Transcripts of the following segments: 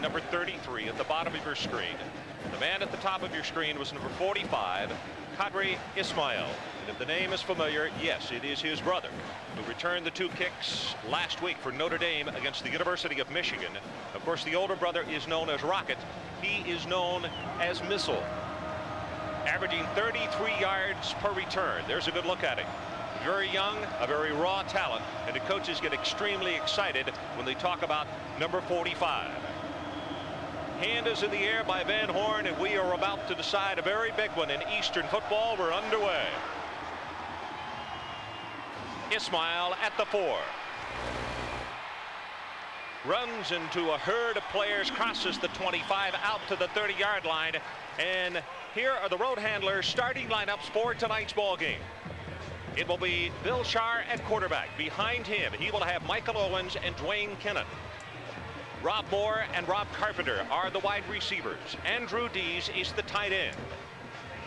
wearing number 33 at the bottom of your screen. The man at the top of your screen was number 45, Qadry Ismail. And if the name is familiar, yes, it is his brother, who returned the two kicks last week for Notre Dame against the University of Michigan. Of course, the older brother is known as Rocket. He is known as Missile. Averaging 33 yards per return. There's a good look at it. Very young, a very raw talent, and the coaches get extremely excited when they talk about number 45. Hand is in the air by Van Horn, and we are about to decide a very big one in Eastern football. We're underway. Ismail at the four. Runs into a herd of players, crosses the 25 out to the 30 yard line. And here are the road handlers starting lineups for tonight's ball game. It will be Bill Scharr at quarterback. Behind him, he will have Michael Owens and Dwayne Kinnon. Rob Moore and Rob Carpenter are the wide receivers. Andrew Dees is the tight end.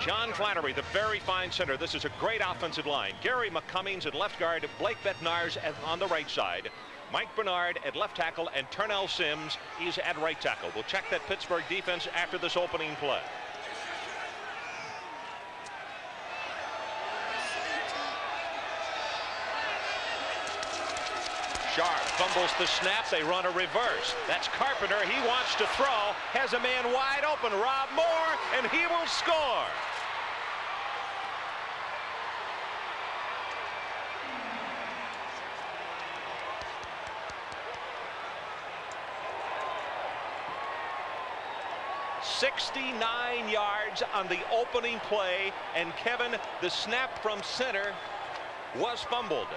John Flannery, the very fine center. This is a great offensive line. Gary McCummings at left guard, Blake Bednarz on the right side. Mike Bernard at left tackle and Turnell Sims is at right tackle. We'll check that Pittsburgh defense after this opening play. Sharp fumbles the snap. They run a reverse. That's Carpenter. He wants to throw. Has a man wide open. Rob Moore, and he will score. Sixty-nine yards on the opening play, and Kevin, the snap from center was fumbled.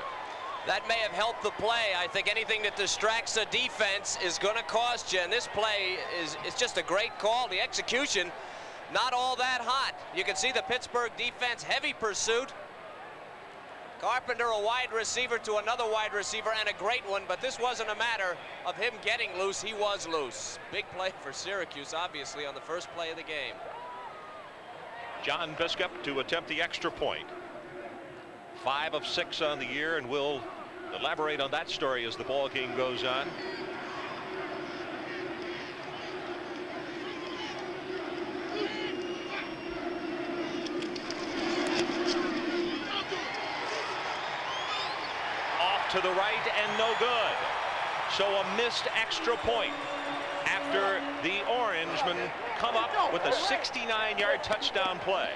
That may have helped the play. I think anything that distracts a defense is going to cost you. And this play is, is just a great call. The execution, not all that hot. You can see the Pittsburgh defense, heavy pursuit. Carpenter, a wide receiver to another wide receiver, and a great one, but this wasn't a matter of him getting loose. He was loose. Big play for Syracuse, obviously, on the first play of the game. John Biskup to attempt the extra point. Five of six on the year, and will elaborate on that story as the ball game goes on. Off to the right and no good. So a missed extra point after the Orangemen come up with a 69-yard touchdown play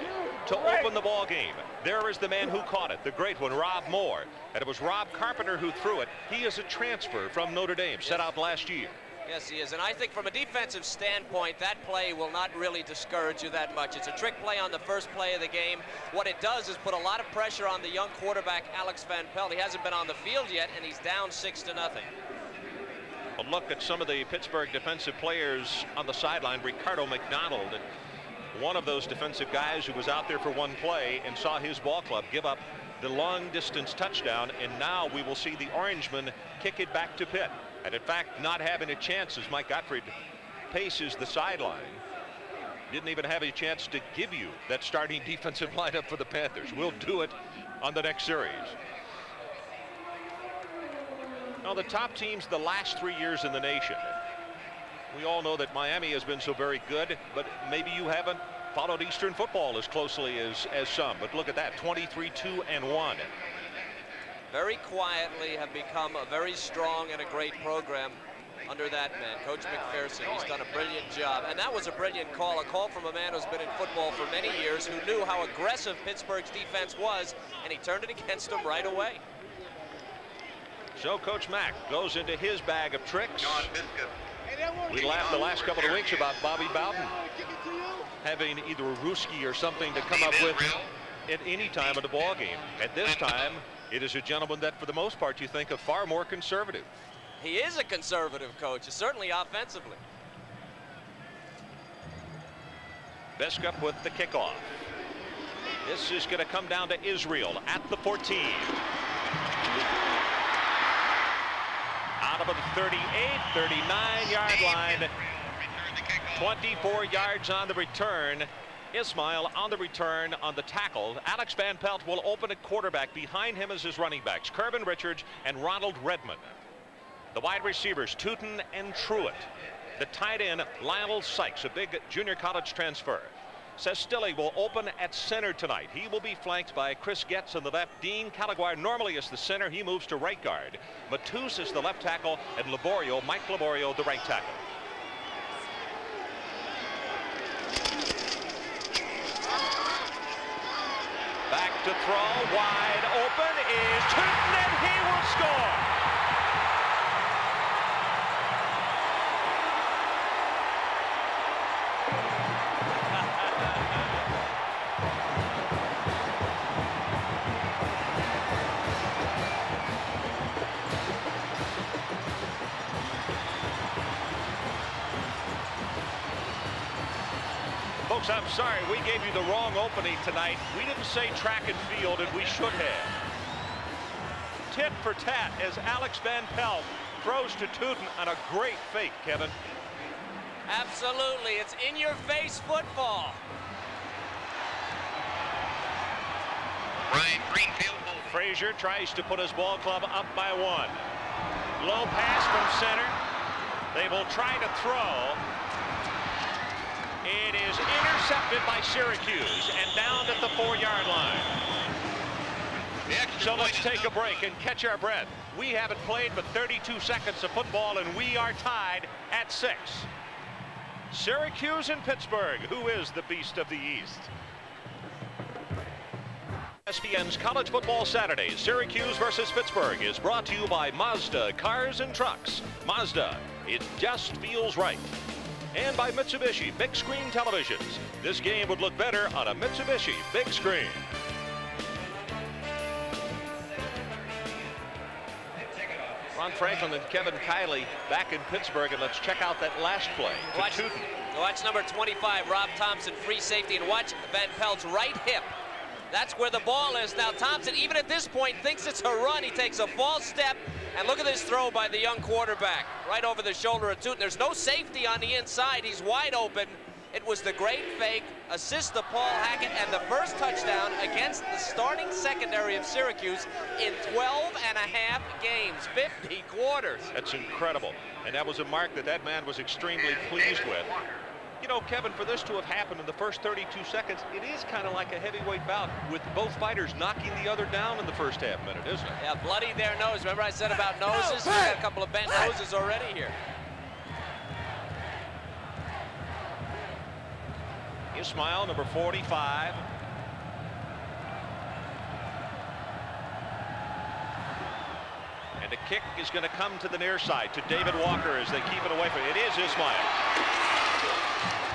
to open the ball game. There is the man who caught it, the great one, Rob Moore. And it was Rob Carpenter who threw it. He is a transfer from Notre Dame, set out last year. Yes, he is. And I think from a defensive standpoint, that play will not really discourage you that much. It's a trick play on the first play of the game. What it does is put a lot of pressure on the young quarterback, Alex Van Pelt. He hasn't been on the field yet, and he's down six to nothing. A look at some of the Pittsburgh defensive players on the sideline. Ricardo McDonald one of those defensive guys who was out there for one play and saw his ball club give up the long distance touchdown. And now we will see the Orangemen kick it back to Pitt. And in fact not having a chance as Mike Gottfried paces the sideline didn't even have a chance to give you that starting defensive lineup for the Panthers. We'll do it on the next series. Now the top teams the last three years in the nation we all know that Miami has been so very good, but maybe you haven't followed Eastern football as closely as, as some. But look at that, 23-2 and 1. Very quietly have become a very strong and a great program under that man, Coach MacPherson. He's done a brilliant job. And that was a brilliant call, a call from a man who's been in football for many years, who knew how aggressive Pittsburgh's defense was, and he turned it against them right away. So Coach Mack goes into his bag of tricks. We laughed the last couple of weeks about Bobby Bowden having either a Ruski or something to come up with at any time of the ball game. At this time, it is a gentleman that, for the most part, you think of far more conservative. He is a conservative coach, certainly offensively. Biskup with the kickoff. This is going to come down to Ismail at the 14 the 38, 39 yard line. 24 yards on the return. Ismail on the return on the tackle. Alex Van Pelt will open at quarterback. Behind him is his running backs, Curvin Richards and Ronald Redmond. The wide receivers, Tuten and Truitt. The tight end, Lionel Sykes, a big junior college transfer. Sestili will open at center tonight. He will be flanked by Chris Getz on the left. Dean Caliguire normally is the center. He moves to right guard. Matus is the left tackle, and Laborio, Mike Laborio, the right tackle. Back to throw, wide open is Tuten, and he will score. Folks, I'm sorry, we gave you the wrong opening tonight. We didn't say track and field, and we should have. Tit for tat as Alex Van Pelt throws to Tuten on a great fake, Kevin. Absolutely. It's in-your-face football. Ryan Greenfield. Frazier tries to put his ball club up by one. Low pass from center. They will try to throw. It is intercepted by Syracuse and down at the four-yard line. So let's take a break and catch our breath. We haven't played but 32 seconds of football, and we are tied at six. Syracuse and Pittsburgh. Who is the beast of the East? ESPN's College Football Saturday, Syracuse versus Pittsburgh, is brought to you by Mazda Cars and Trucks. Mazda, it just feels right and by Mitsubishi Big Screen Televisions. This game would look better on a Mitsubishi Big Screen. Ron Franklin and Kevin Kiley back in Pittsburgh, and let's check out that last play. Watch, watch number 25, Rob Thompson, free safety, and watch Van Pelt's right hip. That's where the ball is. Now Thompson, even at this point, thinks it's a run. He takes a false step, and look at this throw by the young quarterback, right over the shoulder of Tuten. There's no safety on the inside. He's wide open. It was the great fake, assist to Paul Hackett, and the first touchdown against the starting secondary of Syracuse in 12 and a half games, 50 quarters. That's incredible. And that was a mark that that man was extremely pleased with. You know, Kevin, for this to have happened in the first 32 seconds, it is kind of like a heavyweight bout with both fighters knocking the other down in the first half minute, isn't it? Yeah, bloody their nose. Remember I said about noses? Got a couple of bent noses already here. Ismail, number 45. And the kick is going to come to the near side to David Walker as they keep it away from it. It is Ismail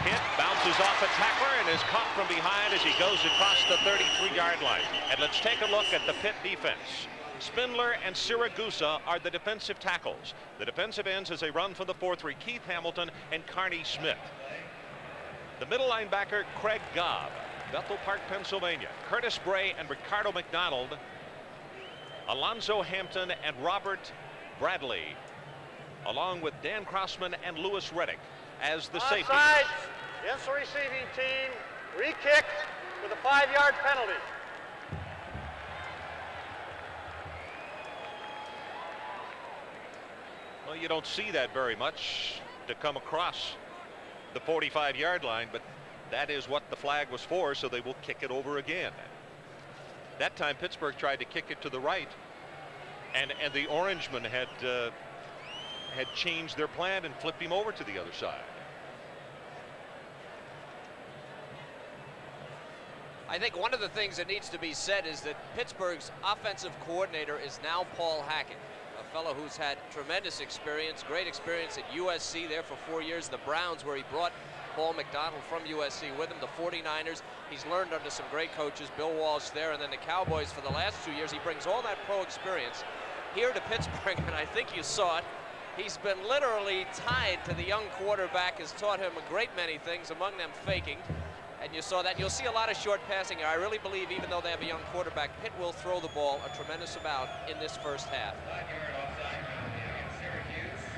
hit, bounces off a tackler, and is caught from behind as he goes across the 33-yard line. And let's take a look at the Pitt defense. Spindler and Siragusa are the defensive tackles. The defensive ends as they run for the 4-3, Keith Hamilton and Carnell Smith. The middle linebacker, Craig Gobb, Bethel Park, Pennsylvania. Curtis Bray and Ricardo McDonald. Alonzo Hampton and Robert Bradley, along with Dan Crossman and Louis Riddick as the safety. Against the receiving team, re-kick with a five-yard penalty. Well, you don't see that very much to come across the 45-yard line, but that is what the flag was for, so they will kick it over again. That time, Pittsburgh tried to kick it to the right, and and the Orangemen had uh, had changed their plan and flipped him over to the other side. I think one of the things that needs to be said is that Pittsburgh's offensive coordinator is now Paul Hackett, a fellow who's had tremendous experience, great experience at USC there for four years, the Browns where he brought Paul McDonald from USC with him, the 49ers. He's learned under some great coaches, Bill Walsh there, and then the Cowboys for the last two years. He brings all that pro experience here to Pittsburgh, and I think you saw it. He's been literally tied to the young quarterback, has taught him a great many things, among them faking. And you saw that. You'll see a lot of short passing here. I really believe even though they have a young quarterback, Pitt will throw the ball a tremendous amount in this first half.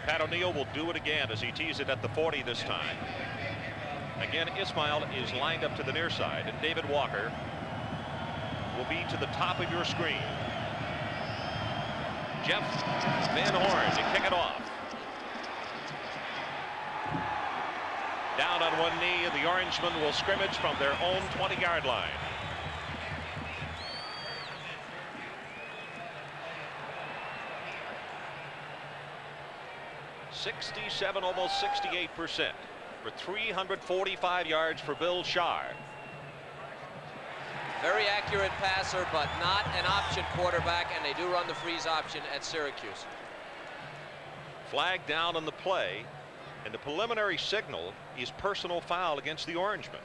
Pat O'Neill will do it again as he tees it at the 40 this time. Again, Ismail is lined up to the near side, and David Walker will be to the top of your screen. Jeff Van Horn to kick it off. Down on one knee, and the Orangemen will scrimmage from their own 20-yard line. 67, almost 68 percent for 345 yards for Bill Scharr. Very accurate passer, but not an option quarterback, and they do run the freeze option at Syracuse. Flag down on the play, and the preliminary signal is personal foul against the Orangemen.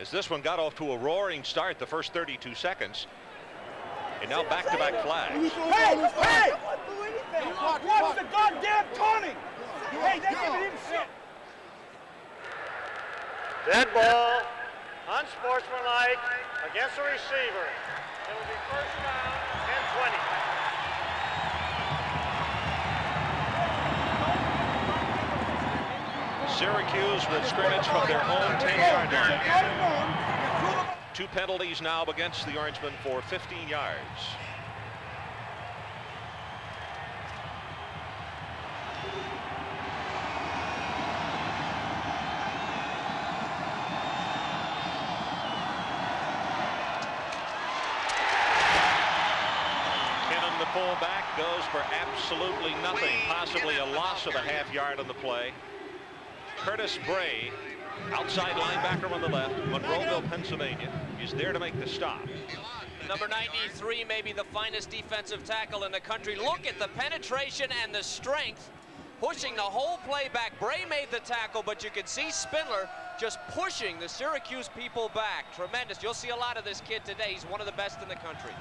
As this one got off to a roaring start the first 32 seconds, and now back-to-back -back flags. Hey, hey! Watch the goddamn taunting! Hey, they giving him shit! Dead ball, unsportsmanlike, against the receiver. It will be first down, 10-20. Syracuse with scrimmage from their own 10-yard line. Two penalties now against the Orangemen for 15 yards. fullback goes for absolutely nothing, possibly a loss of a half yard on the play. Curtis Bray, outside linebacker on the left, Monroeville, Pennsylvania, is there to make the stop. Number 93 may be the finest defensive tackle in the country. Look at the penetration and the strength pushing the whole play back. Bray made the tackle, but you can see Spindler just pushing the Syracuse people back. Tremendous. You'll see a lot of this kid today. He's one of the best in the country.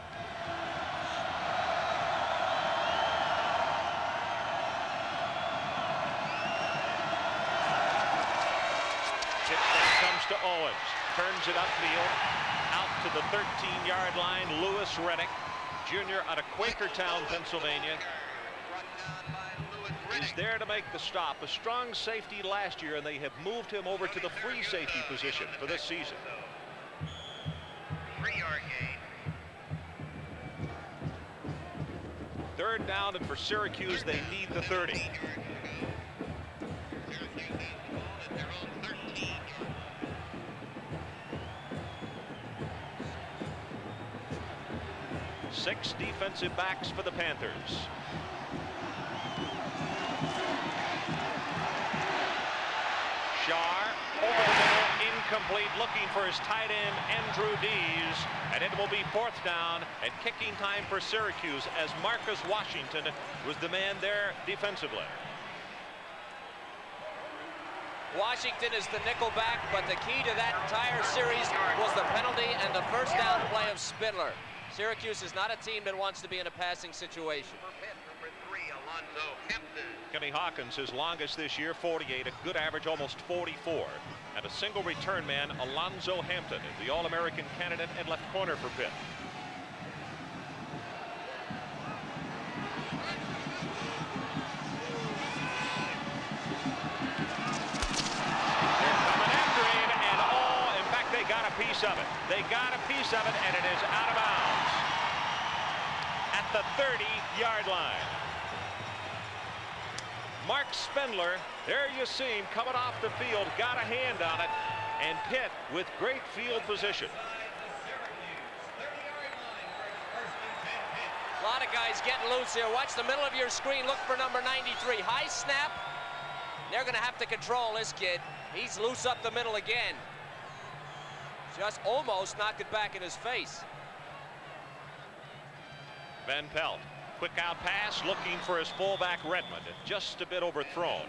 Owens. Turns it upfield. Out to the 13-yard line. Louis Riddick, junior out of Quakertown, Pennsylvania. Is there to make the stop. A strong safety last year, and they have moved him over to the free safety position for this season. Third down, and for Syracuse, they need the 30. Six defensive backs for the Panthers. Scharr over the middle, incomplete, looking for his tight end, Andrew Dees, and it will be fourth down and kicking time for Syracuse as Marcus Washington was the man there defensively. Washington is the nickel back, but the key to that entire series was the penalty and the first down play of Spindler. Syracuse is not a team that wants to be in a passing situation. Kenny Hawkins, his longest this year, 48, a good average, almost 44. And a single return man, Alonzo Hampton, the All-American candidate at left corner for Pitt. They're coming after him, and oh, in fact, they got a piece of it. They got a piece of it, and it is out of bounds at the 30-yard line. Marc Spindler, there you see him coming off the field, got a hand on it, and Pitt with great field position. A lot of guys getting loose here. Watch the middle of your screen. Look for number 93. High snap. They're going to have to control this kid. He's loose up the middle again. Just almost knocked it back in his face. Van Pelt, quick out pass, looking for his fullback Redmond, just a bit overthrown.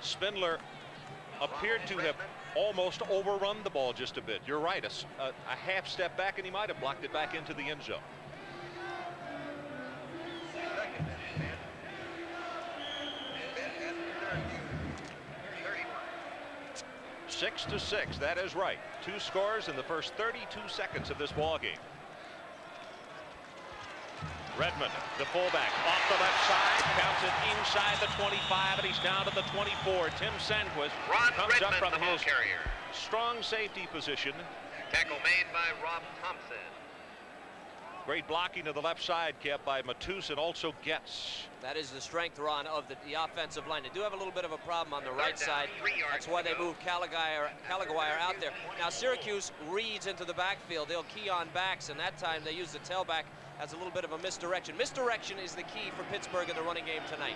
Spindler appeared to have almost overrun the ball just a bit. You're right, a, a, a half step back, and he might have blocked it back into the end zone. Six to six. That is right. Two scores in the first 32 seconds of this ball game. Redmond, the fullback, off the left side, counts it inside the 25, and he's down to the 24. Tim Sandquist Ron comes Redmond, up from his carrier. strong safety position. Tackle made by Rob Thompson. Great blocking to the left side kept by Matus and also Getz. That is the strength, Ron, of the, the, offensive line. They do have a little bit of a problem on the right side. That's why they moved Caliguire, out there. Now, Syracuse reads into the backfield. They'll key on backs, and that time they use the tailback as a little bit of a misdirection. Misdirection is the key for Pittsburgh in the running game tonight.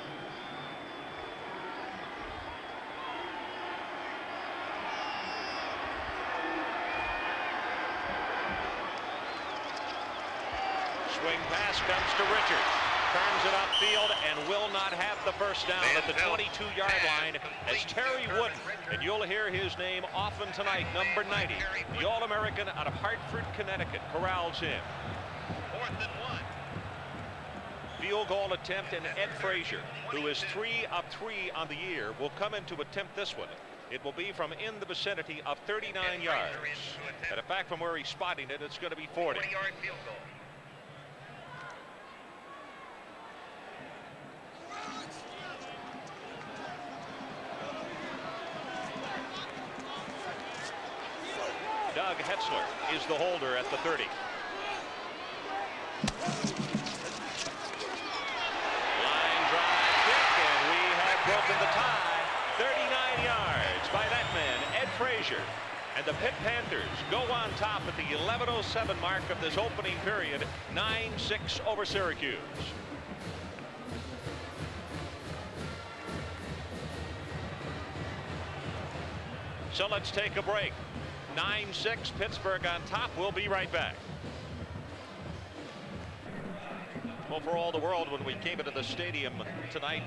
Swing pass comes to Richards. Turns it upfield and will not have the first down at the 22-yard line as Terry Wooden, and you'll hear his name often tonight, number 90, the All-American out of Hartford, Connecticut, corrals him. Fourth and one. Field goal attempt and Ed Frazier, who is three of three on the year, will come in to attempt this one. It will be from in the vicinity of 39 yards. And in fact, from where he's spotting it, it's going to be 40. 40 yard field goal. Doug Hetzler is the holder at the 30. Line drive kick, and we have broken the tie. 39 yards by that man, Ed Frazier. And the Pitt Panthers go on top at the 11.07 mark of this opening period, 9-6 over Syracuse. So let's take a break. 9-6 Pittsburgh on top. We'll be right back. Well, for all the world, when we came into the stadium tonight,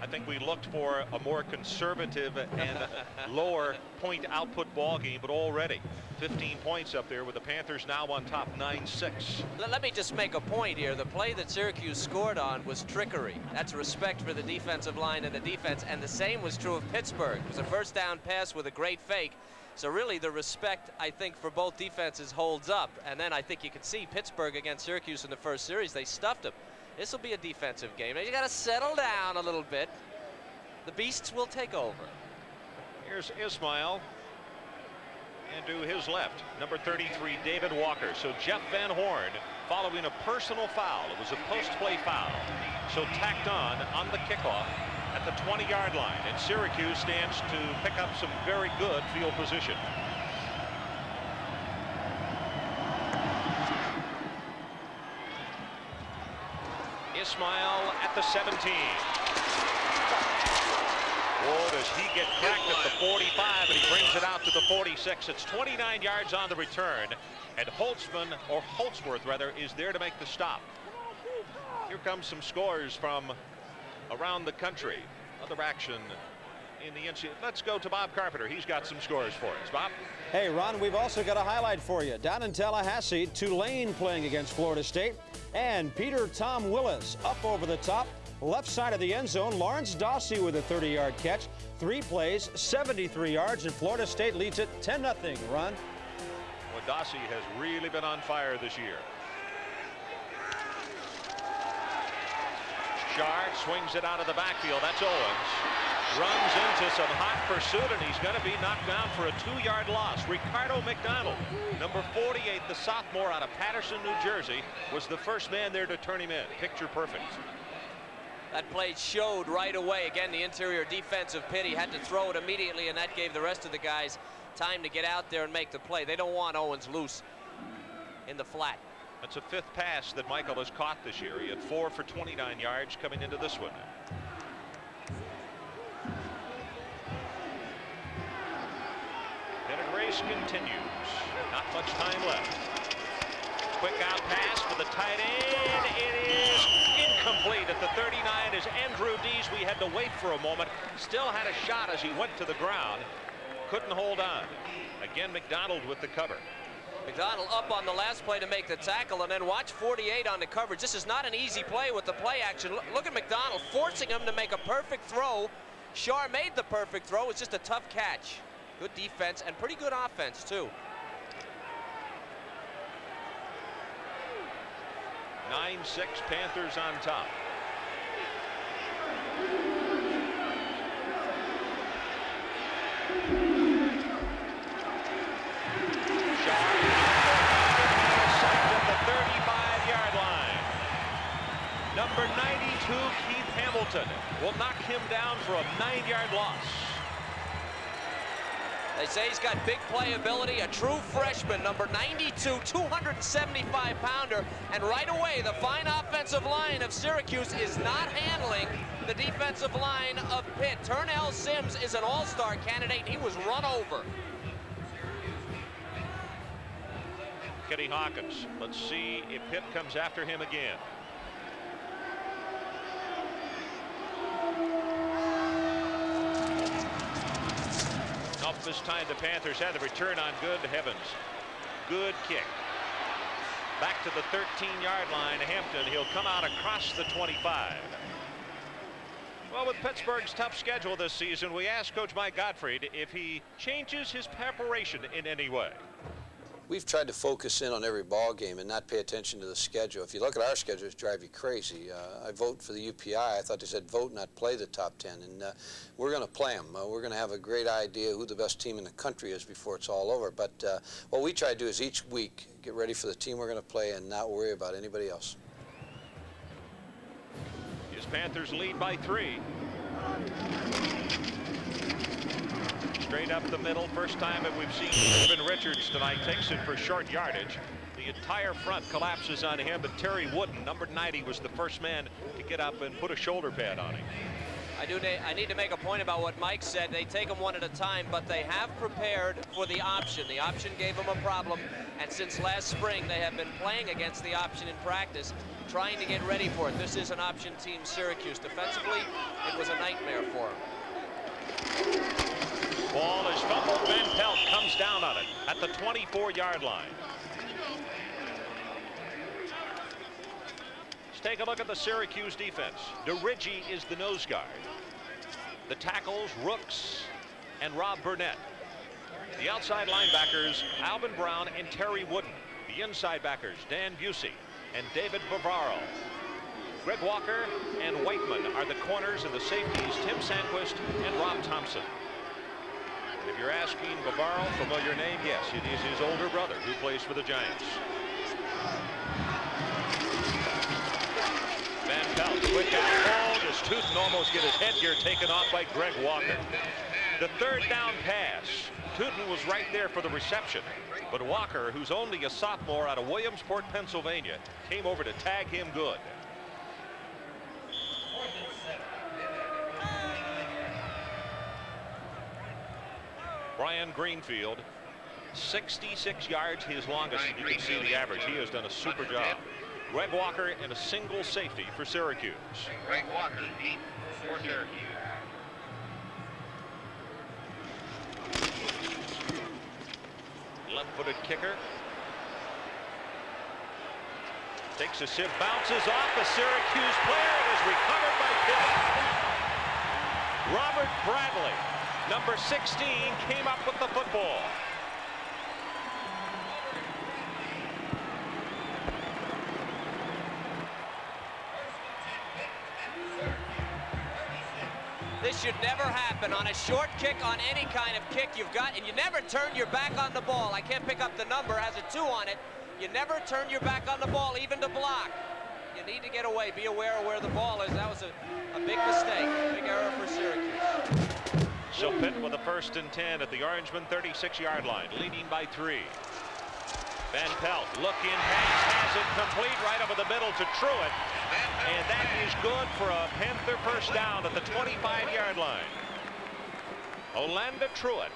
I think we looked for a more conservative and lower point output ball game, but already 15 points up there with the Panthers now on top 9-6. Let me just make a point here. The play that Syracuse scored on was trickery. That's respect for the defensive line and the defense, and the same was true of Pittsburgh. It was a first down pass with a great fake. So really the respect, I think, for both defenses holds up. And then I think you can see Pittsburgh against Syracuse in the first series, they stuffed them. This will be a defensive game. You got to settle down a little bit. The Beasts will take over. Here's Ismail. And to his left, number 33, David Walker. So Jeff Van Horn following a personal foul. It was a post-play foul. So tacked on on the kickoff at the 20-yard line. And Syracuse stands to pick up some very good field position. Ismail at the 17. Oh, does he get cracked at the 45 and he brings it out to the 46. It's 29 yards on the return and Holtzman or Holtzworth rather is there to make the stop. Here comes some scores from around the country. Other action in the NCAA. Let's go to Bob Carpenter. He's got some scores for us. Bob? Hey, Ron, we've also got a highlight for you. Down in Tallahassee, Tulane playing against Florida State. And Peter Tom Willis up over the top, left side of the end zone. Lawrence Dawsey with a 30-yard catch. Three plays, 73 yards, and Florida State leads it 10-0. Ron? Well, Dawsey has really been on fire this year. Swings it out of the backfield. That's Owens. Runs into some hot pursuit, and he's going to be knocked down for a two-yard loss. Ricardo McDonald, number 48, the sophomore out of Paterson, New Jersey, was the first man there to turn him in. Picture perfect. That play showed right away. Again, the interior defensive pit. He had to throw it immediately, and that gave the rest of the guys time to get out there and make the play. They don't want Owens loose in the flat. That's a fifth pass that Michael has caught this year. He had four for 29 yards coming into this one. And race continues. Not much time left. Quick out pass for the tight end. It is incomplete at the 39 as Andrew Dees. We had to wait for a moment. Still had a shot as he went to the ground. Couldn't hold on. Again, McDonald with the cover. McDonald up on the last play to make the tackle, and then watch 48 on the coverage. This is not an easy play with the play action. Look at McDonald forcing him to make a perfect throw. Scharr made the perfect throw. It's just a tough catch. Good defense and pretty good offense, too. 9-6 Panthers on top. Him down for a nine-yard loss. They say he's got big playability, a true freshman, number 92, 275 pounder. And right away, the fine offensive line of Syracuse is not handling the defensive line of Pitt. Turnell Sims is an all-star candidate. He was run over. Kenny Hawkins. Let's see if Pitt comes after him again. Up this time the Panthers had the return on good heavens. Good kick. Back to the 13-yard line. Hampton. He'll come out across the 25. Well, with Pittsburgh's tough schedule this season, we asked Coach Mike Gottfried if he changes his preparation in any way we've tried to focus in on every ball game and not pay attention to the schedule. If you look at our schedule, it's drive you crazy. Uh, I vote for the UPI. I thought they said vote, not play the top 10. And uh, we're going to play them. Uh, we're going to have a great idea who the best team in the country is before it's all over. But uh, what we try to do is each week get ready for the team we're going to play and not worry about anybody else. His Panthers lead by three. Straight up the middle. First time that we've seen Ruben Richards tonight takes it for short yardage. The entire front collapses on him, but Terry Wooden, number 90, was the first man to get up and put a shoulder pad on him. I do. I need to make a point about what Mike said. They take them one at a time, but they have prepared for the option. The option gave them a problem, and since last spring, they have been playing against the option in practice, trying to get ready for it. This is an option team, Syracuse. Defensively, it was a nightmare for them. Ball is fumbled. Van Pelt comes down on it at the 24-yard line. Let's take a look at the Syracuse defense. DeRiggi is the nose guard. The tackles, Rooks and Rob Burnett. The outside linebackers, Alvin Brown and Terry Wooden. The inside backers, Dan Busey and David Bavaro. Greg Walker and Whiteman are the corners and the safeties, Tim Sandquist and Rob Thompson. If you're asking Bavaro, familiar name, yes, it is his older brother who plays for the Giants. Van Pelt, quick out ball. Does Tuten almost get his headgear taken off by Greg Walker? The third down pass. Tuten was right there for the reception. But Walker, who's only a sophomore out of Williamsport, Pennsylvania, came over to tag him good. Brian Greenfield, 66 yards, his longest. You can see the average. He has done a super job. Greg Walker and a single safety for Syracuse. Greg Walker, deep for Syracuse. Left-footed kicker. Takes a sieve, bounces off a Syracuse player. It was recovered by Pitt. Robert Bradley number 16 came up with the football. This should never happen on a short kick on any kind of kick you've got and you never turn your back on the ball. I can't pick up the number has a two on it. You never turn your back on the ball even to block. You need to get away. Be aware of where the ball is. That was a, a big mistake. Big error for Syracuse. So Pitt with a first and 10 at the Orangeman 36-yard line, leading by three. Van Pelt, look in pass, has it complete right over the middle to Truitt. And that is good for a Panther first down at the 25-yard line. Olanda Truitt.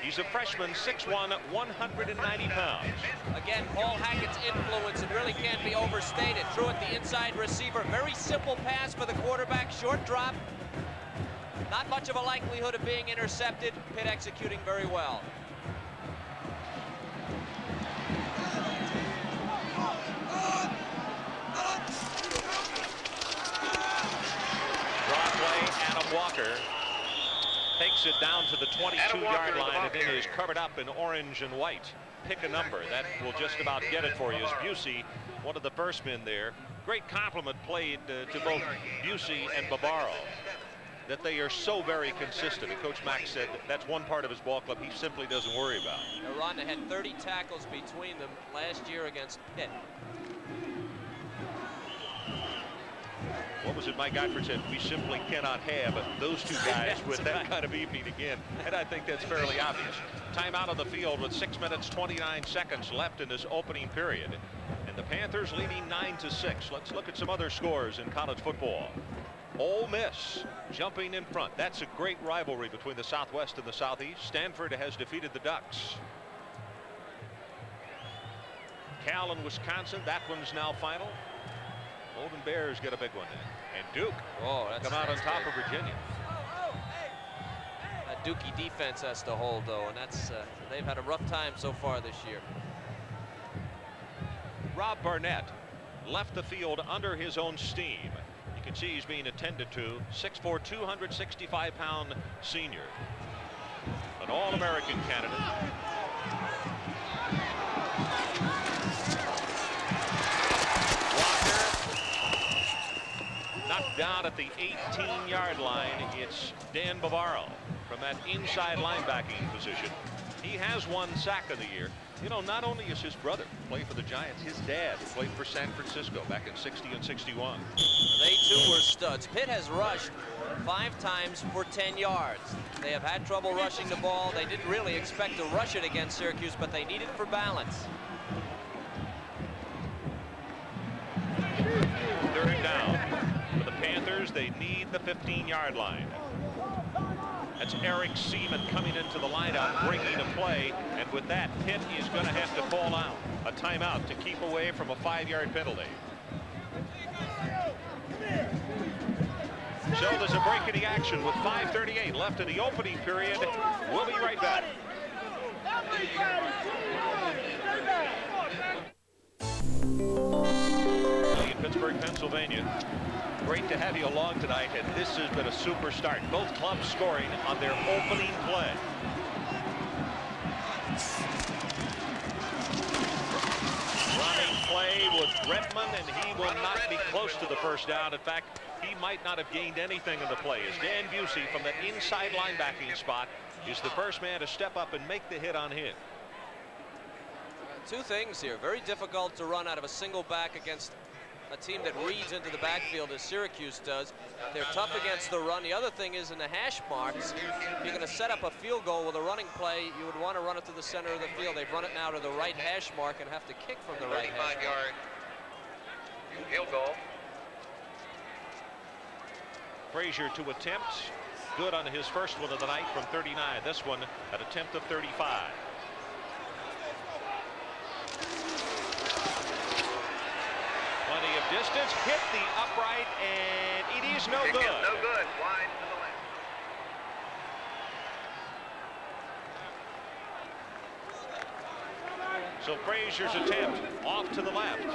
He's a freshman, 6'1", 190 pounds. Again, Paul Hackett's influence, it really can't be overstated. Truitt, the inside receiver, very simple pass for the quarterback, short drop, not much of a likelihood of being intercepted. Pitt executing very well. Draw play, Adam Walker takes it down to the 22-yard line and then is covered up in orange and white. Pick a number. That will just about get it for you. As Busey, one of the first men there. Great compliment played uh, to both Busey and Bavaro that they are so very consistent. And Coach Mack said that that's one part of his ball club he simply doesn't worry about. Aranda had 30 tackles between them last year against Pitt. what was it Mike Eifert said? We simply cannot have those two guys with that kind of evening again. And I think that's fairly obvious. Time out of the field with 6 minutes 29 seconds left in this opening period. And the Panthers leading 9 to 6. Let's look at some other scores in college football. Ole Miss jumping in front. That's a great rivalry between the Southwest and the Southeast. Stanford has defeated the Ducks. Cal and Wisconsin. That one's now final. Golden Bears get a big one. And Duke oh, that's, come out on top great. of Virginia. That Dookie defense has to hold, though, and that's uh, they've had a rough time so far this year. Rob Barnett left the field under his own steam. Can see he's being attended to. 6'4", 265-pound senior. An All-American candidate. Walker knocked down at the 18-yard line. It's Dan Bavaro from that inside linebacking position. He has one sack of the year. You know, not only is his brother play for the Giants, his dad played for San Francisco back in 60 and 61. They too were studs. Pitt has rushed five times for 10 yards. They have had trouble rushing the ball. They didn't really expect to rush it against Syracuse, but they need it for balance. Third down. For the Panthers, they need the 15-yard line. That's Eric Seaman coming into the lineup, bringing a play, and with that, Pitt is going to have to fall out a timeout to keep away from a five-yard penalty. So there's a break in the action with 5.38 left in the opening period. We'll be right back. In Pittsburgh, Pennsylvania. Great to have you along tonight, and this has been a super start. Both clubs scoring on their opening play. Running play with Redmond, and he will not be close to the first down. In fact, he might not have gained anything in the play. As Dan Busey from that inside linebacking spot is the first man to step up and make the hit on him. Two things here. Very difficult to run out of a single back against a team that reads into the backfield as Syracuse does. They're tough against the run. The other thing is in the hash marks, if you're going to set up a field goal with a running play, you would want to run it to the center of the field. They've run it now to the right hash mark and have to kick from the right hash yard field goal. Frazier to attempt. Good on his first one of the night from 39. This one, an attempt of 35. Plenty of distance, hit the upright, and it is no Kick good. is no good. Wide to the left. So Frazier's attempt off to the left. E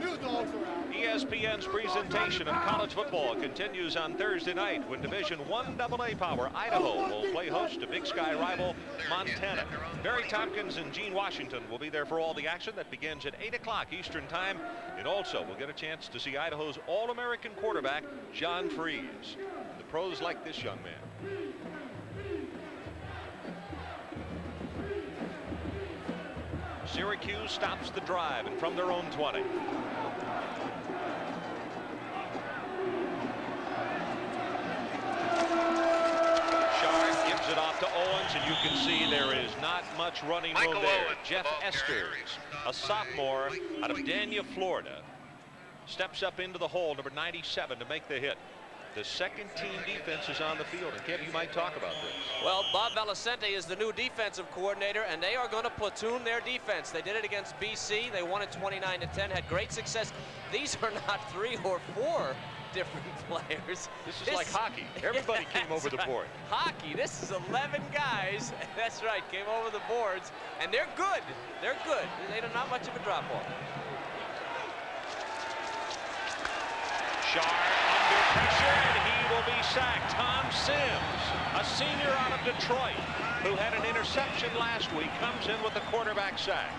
ESPN's presentation of college football continues on Thursday night when Division One AA power Idaho will play host to Big Sky rival Montana. Barry Tompkins and Gene Washington will be there for all the action that begins at 8 o'clock Eastern Time. And also we'll get a chance to see Idaho's All-American quarterback John Friesz. The pros like this young man. Syracuse stops the drive and from their own 20. Sharp gives it off to Owens, and you can see there is not much running room there. Owens, Jeff the. Esters, a sophomore out of Dania, Florida, steps up into the hole, number 97, to make the hit. The second team defense is on the field, and Kev, you might talk about this. Well, Bob Valesente is the new defensive coordinator, and they are going to platoon their defense. They did it against BC. They won it 29 to 10, had great success. These are not three or four different players. This is like hockey. Everybody came over the That's board. Hockey. This is 11 guys. That's right. Came over the boards, and they're good. They're good. They are not much of a drop off. Sharp under pressure, and he will be sacked. Tom Sims, a senior out of Detroit, who had an interception last week, comes in with a quarterback sack.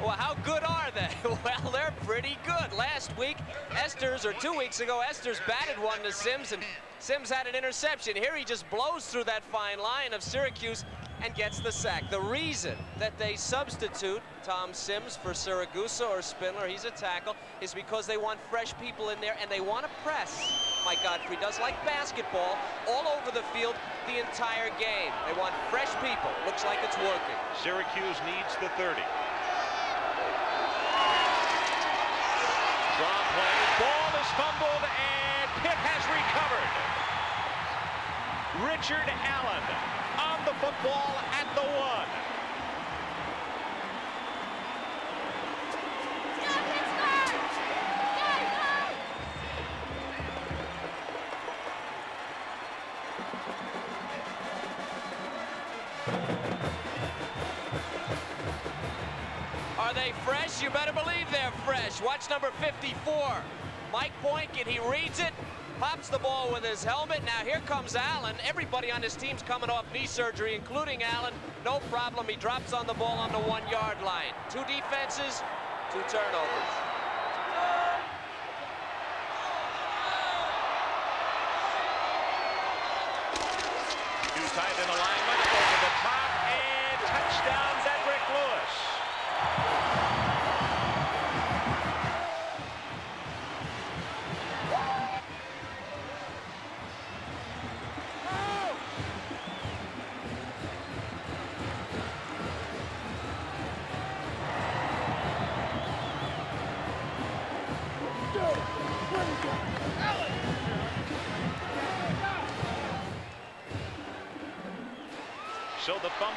Well, how good are they? Well, they're pretty good. Last week, Esters, or two weeks ago, Esters batted one to Sims, and Sims had an interception. Here he just blows through that fine line of Syracuse and gets the sack. The reason that they substitute Tom Sims for Siragusa or Spindler, he's a tackle, is because they want fresh people in there and they want to press, Mike Gottfried does, like basketball, all over the field the entire game. They want fresh people. Looks like it's working. Syracuse needs the 30. Draw play. Ball is fumbled and Pitt has recovered. Richard Allen on the football at the one. Are they fresh? You better believe they're fresh. Watch number 54. Mike Boykin, he reads it, pops the ball with his helmet. Now here comes Allen. Everybody on his team's coming off knee surgery, including Allen. No problem. He drops on the ball on the one-yard line. Two defenses, two turnovers.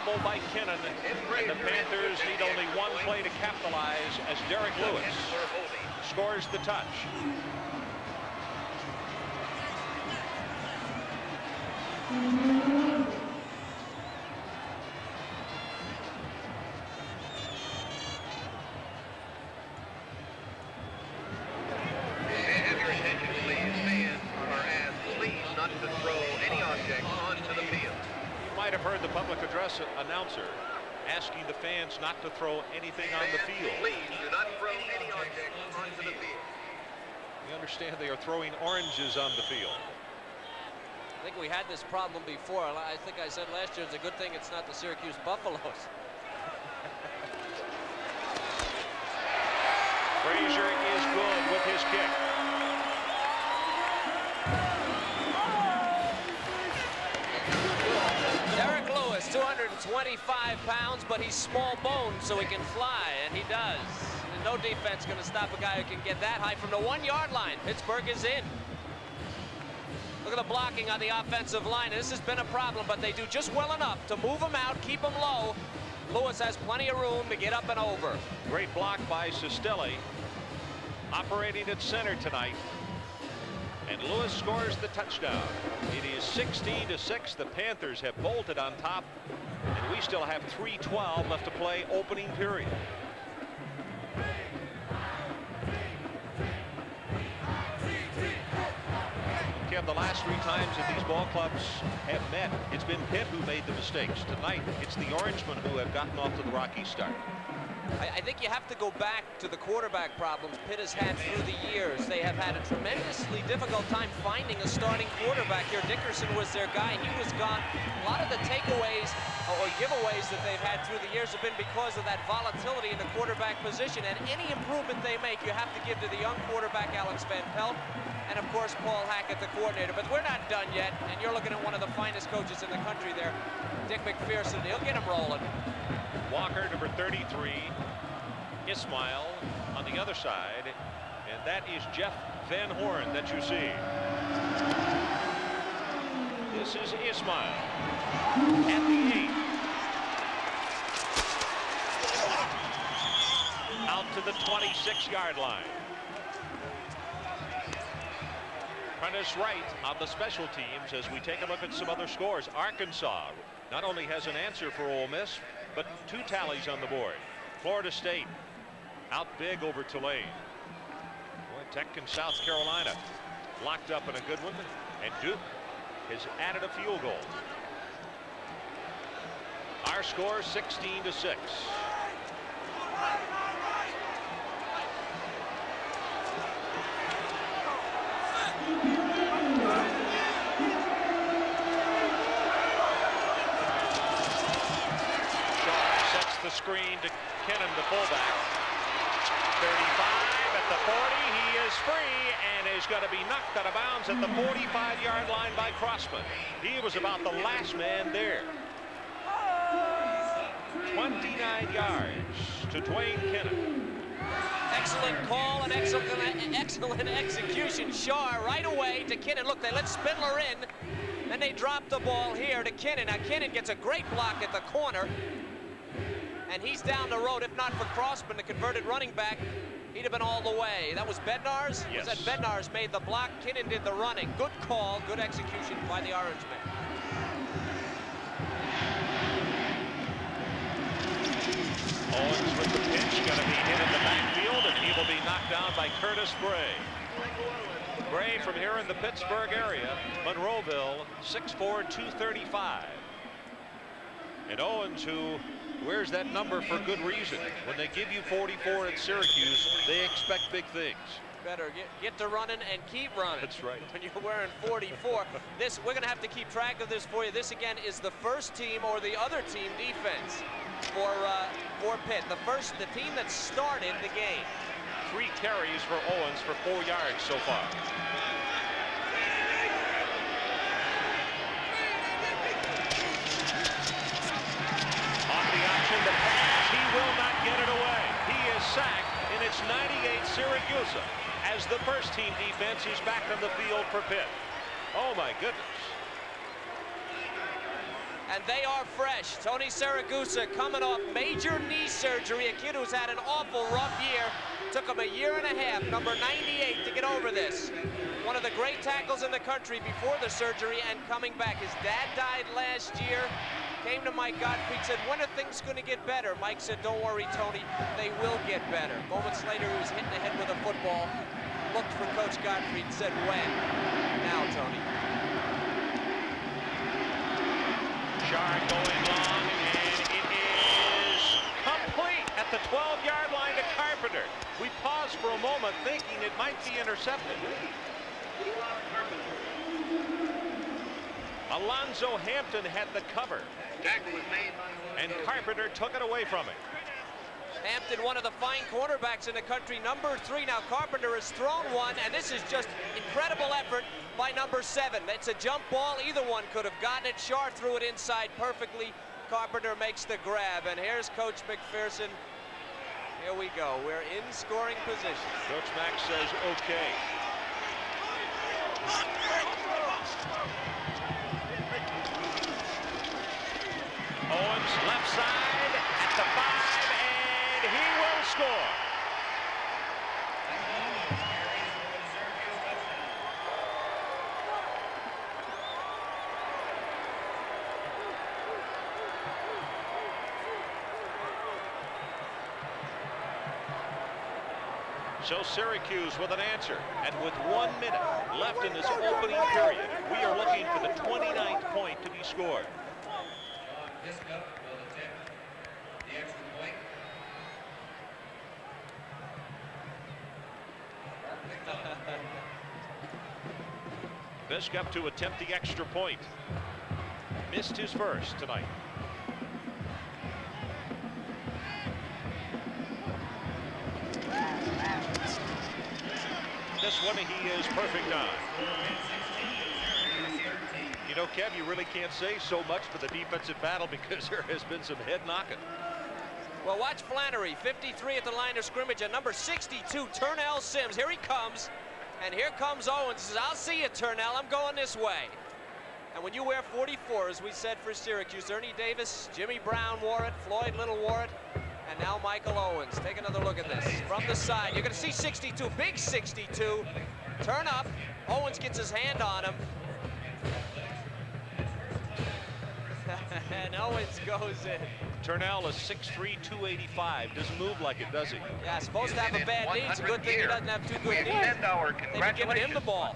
Fumble by Kinnon, and the Panthers need only one play to capitalize as Derek Lewis scores the touch. Throw anything on the field. Please do not throw any object onto the field. We understand they are throwing oranges on the field. I think we had this problem before. I think I said last year it's a good thing it's not the Syracuse Buffaloes. Frazier is good with his kick. 25 pounds, but he's small boned, so he can fly, and he does. No defense going to stop a guy who can get that high from the one-yard line. Pittsburgh is in. Look at the blocking on the offensive line. This has been a problem, but they do just well enough to move him out, keep him low. Lewis has plenty of room to get up and over. Great block by Sestelli, operating at center tonight. And Lewis scores the touchdown. It is 16 to 6. The Panthers have bolted on top. And we still have 3.12 left to play opening period. Kev, the last three times that these ball clubs have met, it's been Pitt who made the mistakes. Tonight, it's the Orangemen who have gotten off to the rocky start. I, I think you have to go back to the quarterback problems Pitt has had through the years. They have had a tremendously difficult time finding a starting quarterback here. Dickerson was their guy. He was gone. A lot of the takeaways or giveaways that they've had through the years have been because of that volatility in the quarterback position. And any improvement they make, you have to give to the young quarterback, Alex Van Pelt, and of course, Paul Hackett, the coordinator. But we're not done yet, and you're looking at one of the finest coaches in the country there, Dick MacPherson. He'll get him rolling. Walker, number 33. Ismail on the other side. And that is Jeff Van Horn that you see. This is Ismail at the eight. Out to the 26-yard line. Prentice Wright on the special teams as we take a look at some other scores. Arkansas not only has an answer for Ole Miss, but two tallies on the board. Florida State out big over Tulane. Tech and South Carolina locked up in a good one. And Duke has added a field goal. Our score 16 to 6. fullback. 35 at the 40. He is free and is going to be knocked out of bounds at the 45-yard line by Crossman. He was about the last man there. 29 yards to Dwayne Kinnon. Excellent call and excellent, excellent execution. Shaw right away to Kinnon. Look, they let Spindler in. Then they drop the ball here to Kinnon. Now Kinnon gets a great block at the corner. And he's down the road. If not for Crossman, the converted running back, he'd have been all the way. That was Bednarz? Yes. Was that Bednarz made the block? Kinnon did the running. Good call, good execution by the Orange men. Owens with the pitch, going to be hit in the backfield, and he will be knocked down by Curtis Bray. Gray from here in the Pittsburgh area, Monroeville, 6'4", 235. And Owens, who wears that number for good reason. When they give you 44 at Syracuse, they expect big things. Better get, get to running and keep running. That's right. When you're wearing 44. this We're going to have to keep track of this for you. This, again, is the first team or the other team defense for, uh, for Pitt. The first, the team that started the game. Three carries for Owens for four yards so far. On the option to pass, he will not get it away. He is sacked, and it's 98 Syracuse as the first team defense is back on the field for Pitt. Oh my goodness. And they are fresh. Tony Siragusa coming off major knee surgery. A kid who's had an awful rough year. Took him a year and a half, number 98, to get over this. One of the great tackles in the country before the surgery and coming back. His dad died last year. Came to Mike Gottfried, said, when are things going to get better? Mike said, don't worry, Tony, they will get better. Moments later, he was hit in the head with a football. Looked for Coach Gottfried and said, when? Now, Tony. Scharr going long, and it is complete at the 12-yard line to Carpenter. We paused for a moment thinking it might be intercepted. Alonzo Hampton had the cover, Tackle was made and Carpenter took it away from him. Hampton, one of the fine quarterbacks in the country, number three. Now Carpenter has thrown one, and this is just incredible effort by number seven. It's a jump ball. Either one could have gotten it. Scharr threw it inside perfectly. Carpenter makes the grab, and here's Coach MacPherson. Here we go. We're in scoring position. Coach Mack says, okay. Owens left side at the five, and he will score. So Syracuse with an answer. And with one minute left in this opening period, we are looking for the 29th point to be scored. Biskup to attempt the extra point. Missed his first tonight. This one he is perfect on. Know, Kev, you really can't say so much for the defensive battle because there has been some head knocking. Well, watch Flannery, 53 at the line of scrimmage, and number 62, Turnell Sims. Here he comes, and here comes Owens. Says, I'll see you, Turnell. I'm going this way. And when you wear 44, as we said for Syracuse, Ernie Davis, Jimmy Brown wore it, Floyd Little wore it, and now Michael Owens. Take another look at this. From the side, you're going to see 62, big 62. Turn up. Owens gets his hand on him. And Owens goes in. Turnell is 6'3", 285. Doesn't move like it, does he? Yeah, supposed to have a bad knee. It's a good thing he doesn't have two We good knees. extend our They've been giving him the ball.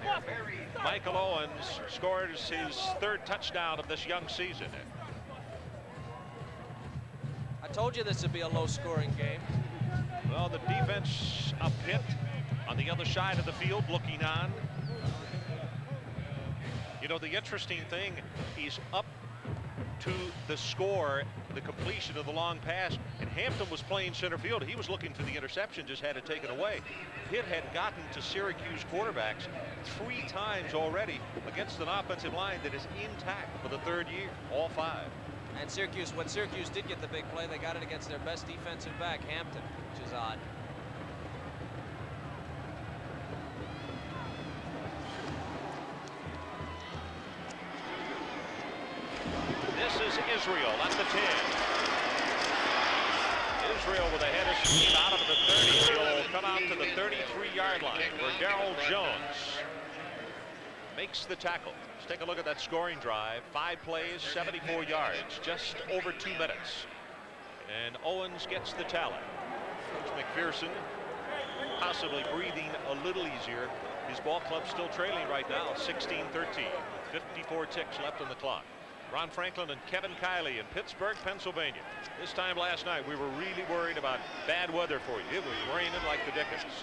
Michael Owens scores his third touchdown of this young season. I told you this would be a low-scoring game. Well, the defense up Pitt on the other side of the field looking on. You know, the interesting thing, he's up to the score, the completion of the long pass. And Hampton was playing center field. He was looking for the interception, just had it taken away. Pitt had gotten to Syracuse quarterbacks three times already against an offensive line that is intact for the third year, all five. And Syracuse, when Syracuse did get the big play, they got it against their best defensive back, Hampton, which is odd. Israel at the 10. Israel with a head of steam out of the 30. He'll come out to the 33-yard line where Daryl Jones makes the tackle. Let's take a look at that scoring drive. Five plays, 74 yards, just over two minutes. And Owens gets the tally. Coach MacPherson possibly breathing a little easier. His ball club still trailing right now, 16-13. 54 ticks left on the clock. Ron Franklin and Kevin Kiley in Pittsburgh, Pennsylvania. This time last night, we were really worried about bad weather for you. It was raining like the dickens.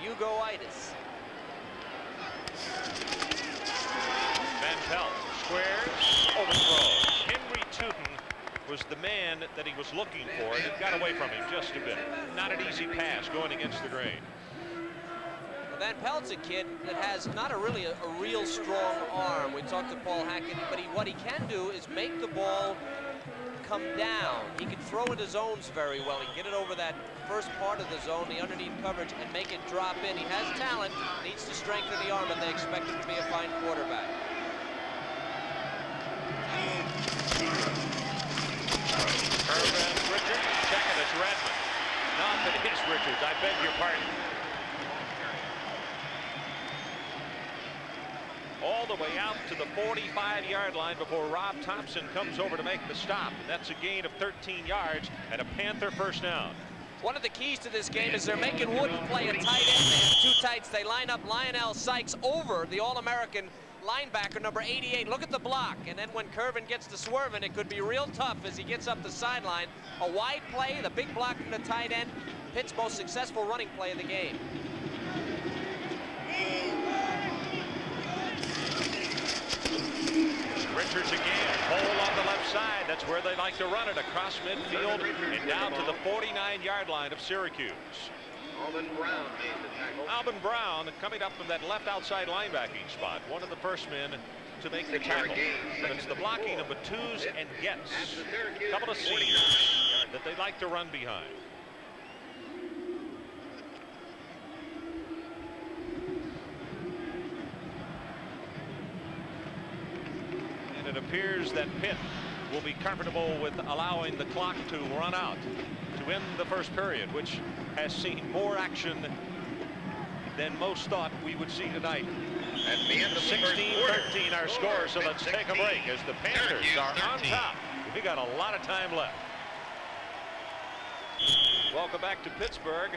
Hugo-itis. Van Pelt squares, overthrows. Henry Tuten was the man that he was looking for, and it got away from him just a bit. Not an easy pass going against the grain. Van Pelt's a kid that has not a really a, a, real strong arm. We talked to Paul Hackett, but he, what he can do is make the ball come down. He can throw into zones very well. He can get it over that first part of the zone, the underneath coverage, and make it drop in. He has talent, needs to strengthen the arm, and they expect him to be a fine quarterback. Richards, second is Redmond. Not that it is Richards, I beg your pardon. All the way out to the 45-yard line before Rob Thompson comes over to make the stop. That's a gain of 13 yards and a Panther first down. One of the keys to this game is they're making Wooden play a tight end. They have two tights. They line up Lionel Sykes over the All-American linebacker number 88. Look at the block. And then when Curvin gets to swerving, it could be real tough as he gets up the sideline. A wide play, the big block from the tight end. Pitt's most successful running play of the game. Richards again, hole on the left side. That's where they like to run it, across midfield and down to the 49-yard line of Syracuse. Alvin Brown made the tackle. Alvin Brown coming up from that left outside linebacking spot. One of the first men to make the tackle. But it's the blocking of Batuz and Getz. A couple of seniors that they like to run behind. It appears that Pitt will be comfortable with allowing the clock to run out to end the first period, which has seen more action than most thought we would see tonight. At the end of 16-13 our score, so let's take a break as the Panthers are on top. We got a lot of time left. Welcome back to Pittsburgh.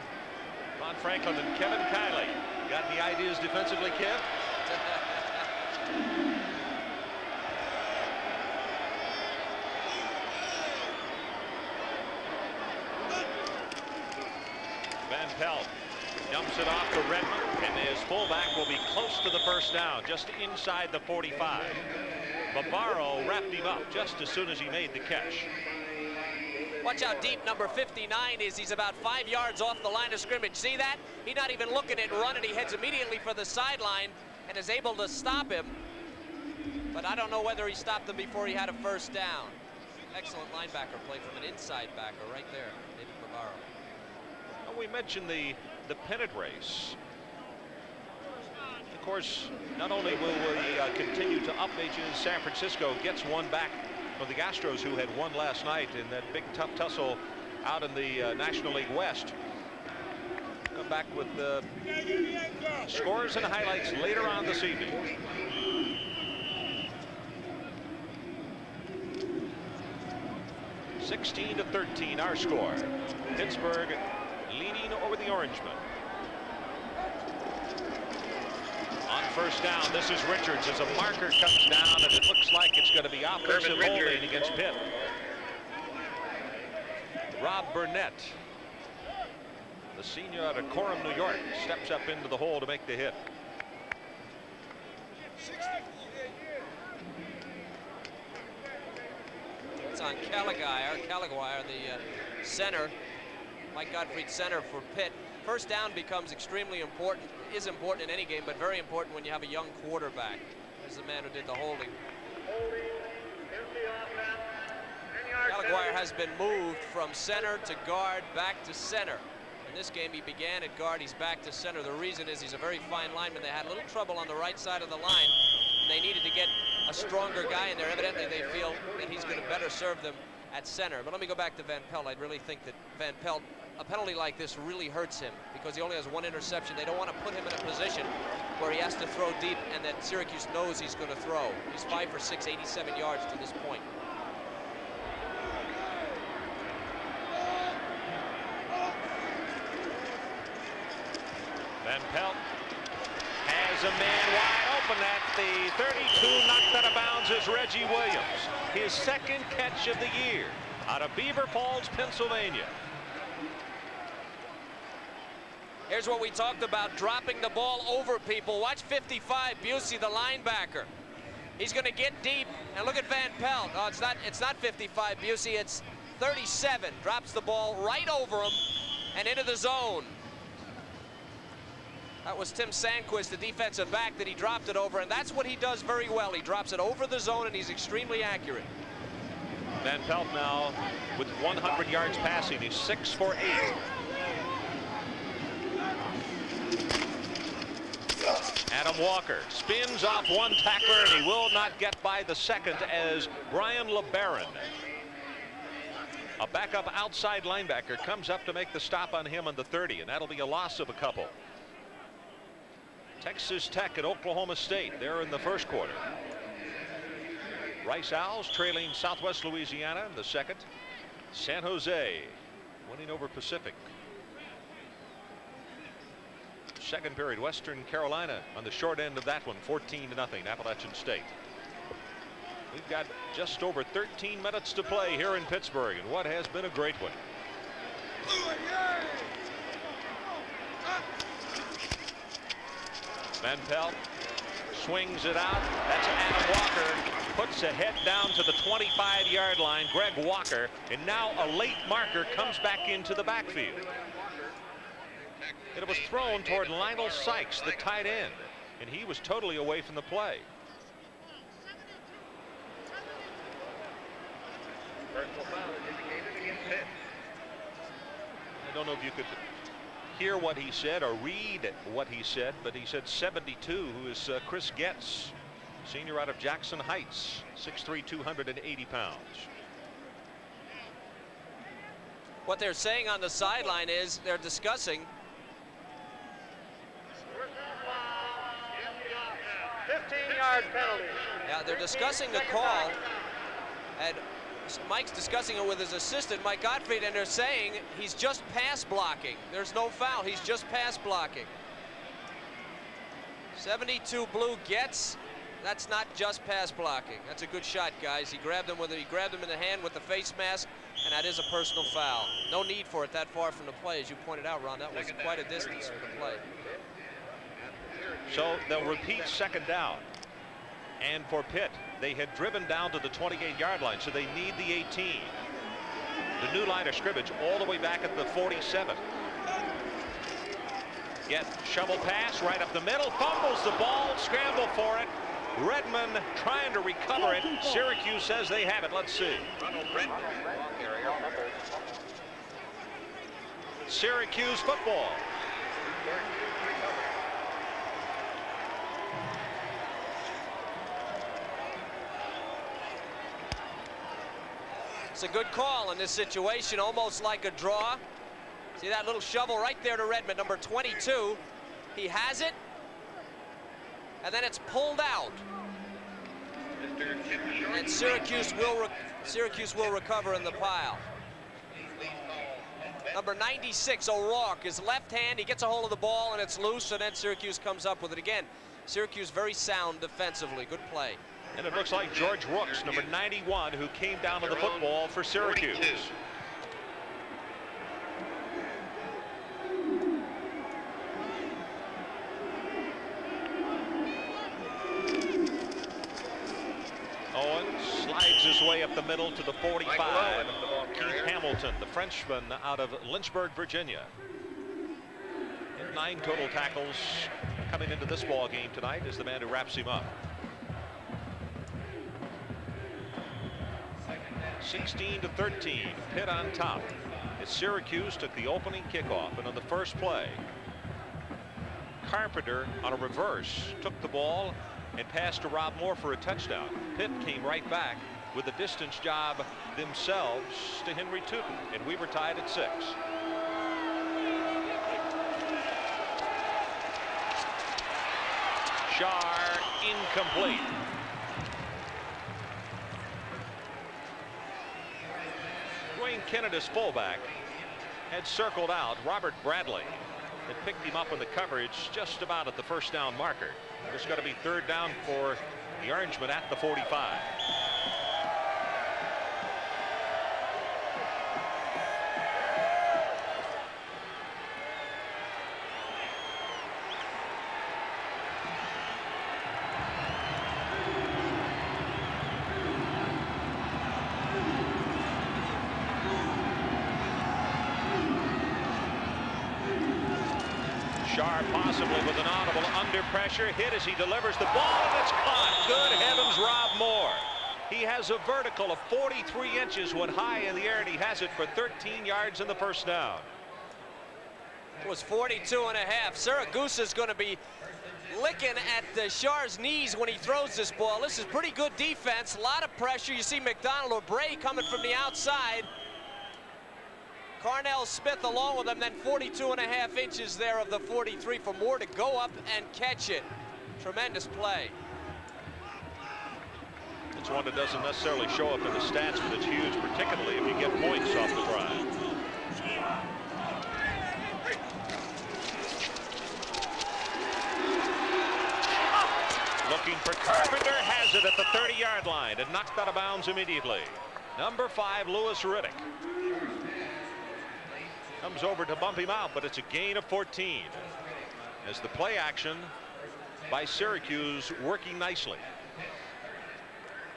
Ron Franklin and Kevin Kiley. Got any ideas defensively, Kev? Van Pelt dumps it off to Redmond, and his fullback will be close to the first down, just inside the 45. Bavaro wrapped him up just as soon as he made the catch. Watch how deep number 59 is. He's about five yards off the line of scrimmage. See that? He's not even looking at running. He heads immediately for the sideline and is able to stop him. But I don't know whether he stopped him before he had a first down. Excellent linebacker play from an inside backer right there, we mentioned the, the pennant race. Of course, not only will we uh, continue to update you, San Francisco gets one back for the Astros who had won last night in that big tough tussle out in the uh, National League West. Come back with the scores and highlights later on this evening. Sixteen to 13 our score. Pittsburgh leading over the Orangemen. On first down, this is Richards as a marker comes down, and it looks like it's going to be offensive holding against Pitt. Rob Burnett, the senior out of Coram, New York, steps up into the hole to make the hit. It's on Caliguire. Caliguire, the uh, center, Mike Gottfried center for Pitt. First down becomes extremely important, is important in any game, but very important when you have a young quarterback. As the man who did the holding. Caliguire has been moved from center to guard, back to center. In this game, he began at guard, he's back to center. The reason is he's a very fine lineman. They had a little trouble on the right side of the line. They needed to get a stronger guy in there. Evidently, they feel that he's going to better serve them at center. But let me go back to Van Pelt. I really think that Van Pelt, a penalty like this really hurts him because he only has one interception. They don't want to put him in a position where he has to throw deep and that Syracuse knows he's going to throw. He's five for six, 87 yards to this point. Van Pelt has a man wide open at the 32, knocked out of bounds is Reggie Williams. His second catch of the year out of Beaver Falls, Pennsylvania. Here's what we talked about, dropping the ball over people. Watch 55, Busey, the linebacker. He's going to get deep, and look at Van Pelt. Oh, it's not, it's not 55, Busey, it's 37. Drops the ball right over him and into the zone. That was Tim Sandquist, the defensive back, that he dropped it over, and that's what he does very well. He drops it over the zone, and he's extremely accurate. Van Pelt now with 100 yards passing. He's six for eight. Adam Walker spins off one tackler, and he will not get by the second as Brian LeBaron, a backup outside linebacker, comes up to make the stop on him on the 30, and that'll be a loss of a couple. Texas Tech at Oklahoma State. They're in the first quarter. Rice Owls trailing Southwest Louisiana in the second. San Jose winning over Pacific. Second period, Western Carolina on the short end of that one, 14 to nothing, Appalachian State. We've got just over 13 minutes to play here in Pittsburgh, and what has been a great one. Van Pelt swings it out. That's Adam Walker. Puts a head down to the 25-yard line. Greg Walker. And now a late marker comes back into the backfield. It was thrown toward Lionel Sykes, the tight end. And he was totally away from the play. I don't know if you could hear what he said or read what he said, but he said 72, who is uh, Chris Getz, senior out of Jackson Heights, 6'3", 280 pounds. What they're saying on the sideline is they're discussing 15-yard penalty. Yeah, they're discussing the call, and Mike's discussing it with his assistant, Mike Gottfried, and they're saying he's just pass blocking. There's no foul. He's just pass blocking. 72 blue gets. That's not just pass blocking. That's a good shot, guys. He grabbed him with. He grabbed him in the hand with the face mask, and that is a personal foul. No need for it that far from the play, as you pointed out, Ron. That was quite a distance from the play. So they'll repeat second down. And for Pitt, they had driven down to the 28-yard line, so they need the 18. The new line of scrimmage all the way back at the 47. Get shovel pass right up the middle, fumbles the ball, scramble for it. Redmond trying to recover it. Syracuse says they have it. Let's see. Syracuse football. It's a good call in this situation, almost like a draw. See that little shovel right there to Redmond, number 22. He has it, and then it's pulled out. And Syracuse will Syracuse will recover in the pile. Number 96, O'Rourke, is left hand. He gets a hold of the ball, and it's loose, and then Syracuse comes up with it again. Syracuse very sound defensively. Good play. And it looks like George Rooks, number 91, who came down to the football for Syracuse. Owen oh, slide digs his way up the middle to the 45. Keith Hamilton, the Frenchman out of Lynchburg, Virginia. And nine total tackles coming into this ball game tonight is the man who wraps him up. 16 to 13, Pitt on top. As Syracuse took the opening kickoff, and on the first play, Carpenter on a reverse took the ball and passed to Rob Moore for a touchdown. Pitt came right back with a distance job themselves to Henry Tuten, and we were tied at six. Scharr incomplete. Dwayne Kennedy's fullback had circled out Robert Bradley and picked him up in the coverage just about at the first down marker. There's going to be third down for the Orangemen at the 45. Scharr possibly with an audible under pressure hit as he delivers the ball and it's caught. Good heavens, Rob Moore. He has a vertical of 43 inches when high in the air and he has it for 13 yards in the first down. It was 42 and a half. Siragusa is going to be licking at the Scharr's knees when he throws this ball. This is pretty good defense. A lot of pressure. You see McDonald or Bray coming from the outside. Carnell Smith along with him, then 42 and a half inches there of the 43 for Moore to go up and catch it. Tremendous play. It's one that doesn't necessarily show up in the stats, but it's huge, particularly if you get points off the drive. Looking for Carpenter, has it at the 30-yard line and knocked out of bounds immediately. Number five, Louis Riddick. Comes over to bump him out, but it's a gain of 14. As the play action by Syracuse working nicely.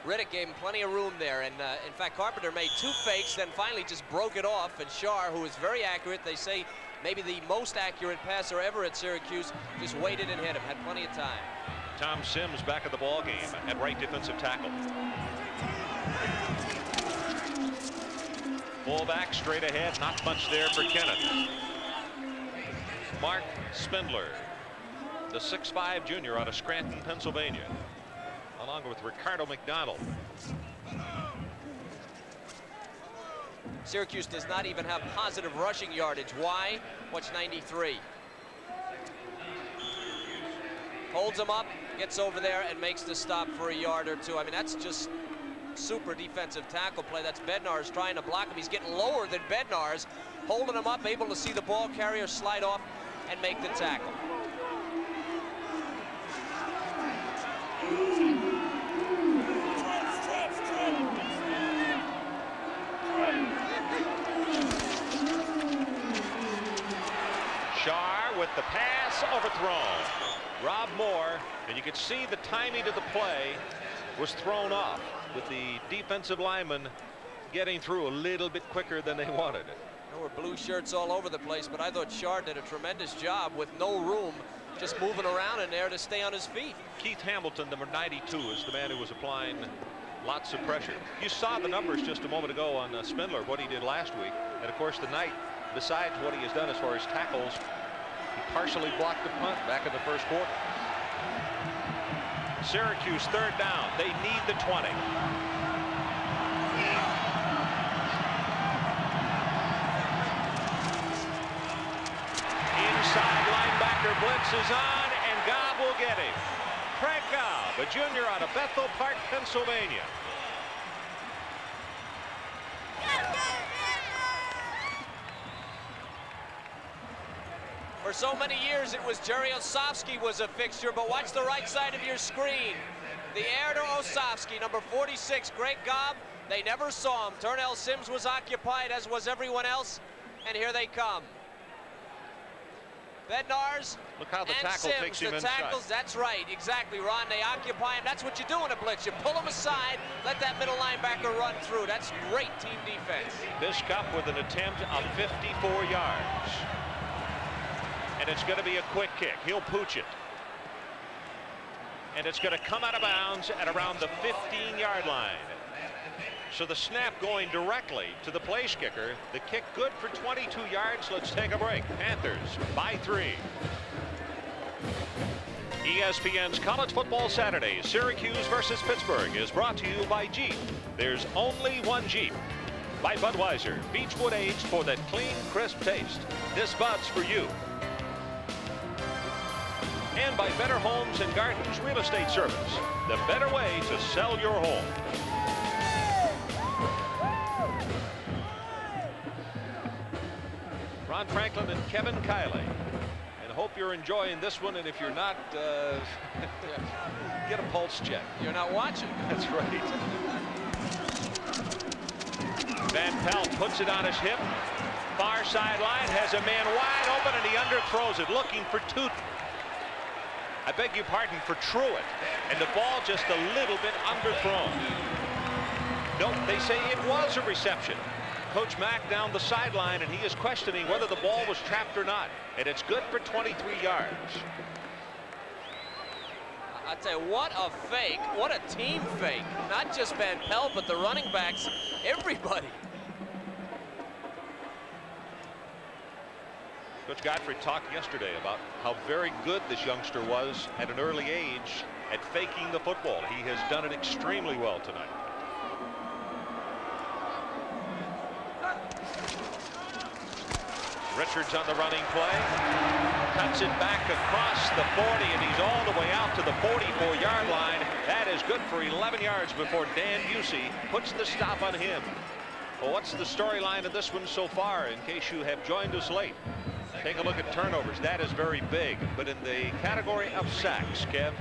Riddick gave him plenty of room there, and uh, in fact, Carpenter made two fakes, then finally just broke it off, and Scharr, who is very accurate, they say maybe the most accurate passer ever at Syracuse, just waited and hit him, had plenty of time. Tom Sims back at the ball game at right defensive tackle. Fullback straight ahead, not much there for Kenneth. Marc Spindler, the 6'5 junior out of Scranton, Pennsylvania, along with Ricardo McDonald. Syracuse does not even have positive rushing yardage. Why? Watch 93. Holds him up, gets over there, and makes the stop for a yard or two. I mean, that's just super defensive tackle play. That's Bednarz trying to block him. He's getting lower than Bednarz, holding him up, able to see the ball carrier slide off and make the tackle. Scharr with the pass overthrown. Rob Moore, and you could see the timing of the play was thrown off with the defensive linemen getting through a little bit quicker than they wanted. There were blue shirts all over the place, but I thought Scharr did a tremendous job with no room, just moving around in there to stay on his feet. Keith Hamilton, number 92, is the man who was applying lots of pressure. You saw the numbers just a moment ago on uh, Spindler, what he did last week. And of course, tonight, besides what he has done as far as tackles, he partially blocked the punt back in the first quarter. Syracuse third down. They need the 20. Inside linebacker blitz is on, and Gobb will get him. Craig Gobb, a junior out of Bethel Park, Pennsylvania. For so many years, it was Jerry Olsavsky was a fixture, but watch the right side of your screen. The heir to Olsavsky, number 46, Greg Gobb. They never saw him. Turnell Sims was occupied, as was everyone else, and here they come. Bednarz Look how the and tackle Sims, takes him the inside. tackles, that's right, exactly, Ron. They occupy him. That's what you do in a blitz. You pull him aside, let that middle linebacker run through. That's great team defense. Biskup with an attempt of 54 yards. And it's going to be a quick kick. He'll pooch it. And it's going to come out of bounds at around the 15-yard line. So the snap going directly to the place kicker. The kick good for 22 yards. Let's take a break. Panthers by three. ESPN's College Football Saturday, Syracuse versus Pittsburgh, is brought to you by Jeep. There's only one Jeep. By Budweiser, Beechwood aged for that clean, crisp taste. This Bud's for you. And by Better Homes and Gardens Real Estate Service, the better way to sell your home. Ron Franklin and Kevin Kiley. And hope you're enjoying this one. And if you're not, uh, get a pulse check. You're not watching. That's right. Van Pelt puts it on his hip. Far sideline has a man wide open and he underthrows it looking for Tuten. I beg your pardon for Truitt. And the ball just a little bit underthrown. No, they say it was a reception. Coach Mack down the sideline and he is questioning whether the ball was trapped or not. And it's good for 23 yards. I tell you, what a fake. What a team fake. Not just Van Pelt, but the running backs, everybody. Coach Gottfried talked yesterday about how very good this youngster was at an early age at faking the football. He has done it extremely well tonight. Richards on the running play. Cuts it back across the 40 and he's all the way out to the 44 yard line. That is good for 11 yards before Dan Busey puts the stop on him. Well, what's the storyline of this one so far in case you have joined us late? Take a look at turnovers. That is very big. But in the category of sacks, Kev,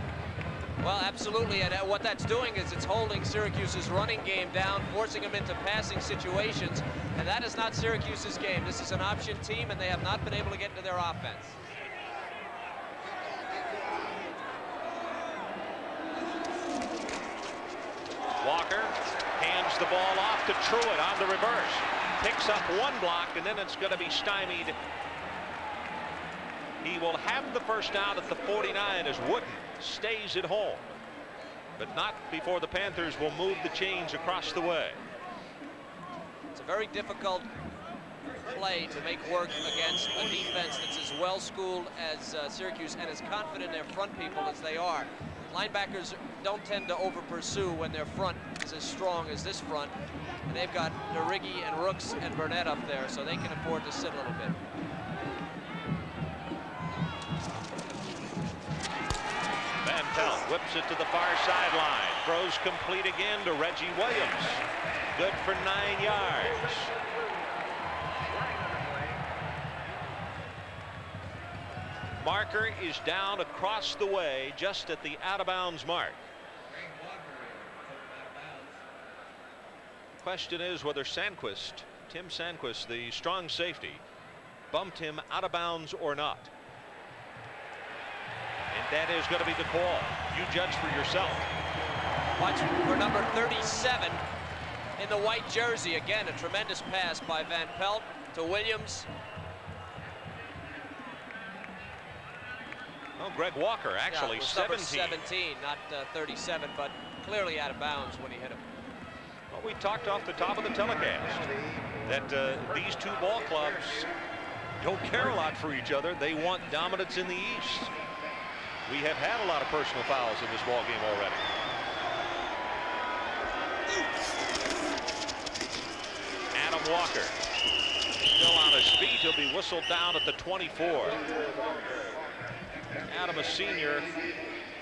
Well, absolutely, and uh, what that's doing is it's holding Syracuse's running game down, forcing them into passing situations, and that is not Syracuse's game. This is an option team, and they have not been able to get into their offense. Walker hands the ball off to Truitt on the reverse. Picks up one block, and then it's going to be stymied. He will have the first down at the 49 as Wooden stays at home. But not before the Panthers will move the chains across the way. It's a very difficult play to make work against a defense that's as well schooled as uh, Syracuse and as confident in their front people as they are. Linebackers don't tend to over pursue when their front is as strong as this front. And they've got Narigi and Rooks and Burnett up there, so they can afford to sit a little bit. Pelt whips it to the far sideline. Throws complete again to Reggie Williams. Good for nine yards. Marker is down across the way just at the out of bounds mark. Question is whether Sandquist, Tim Sandquist, the strong safety, bumped him out of bounds or not. And that is going to be the call. You judge for yourself. Watch for number 37 in the white jersey. Again, a tremendous pass by Van Pelt to Williams. Oh, Greg Walker actually number 17. 17, not uh, 37, but clearly out of bounds when he hit him. Well, we talked off the top of the telecast that uh, these two ball clubs don't care a lot for each other. They want dominance in the East. We have had a lot of personal fouls in this ball game already. Adam Walker still on his feet. He'll be whistled down at the 24. Adam, a senior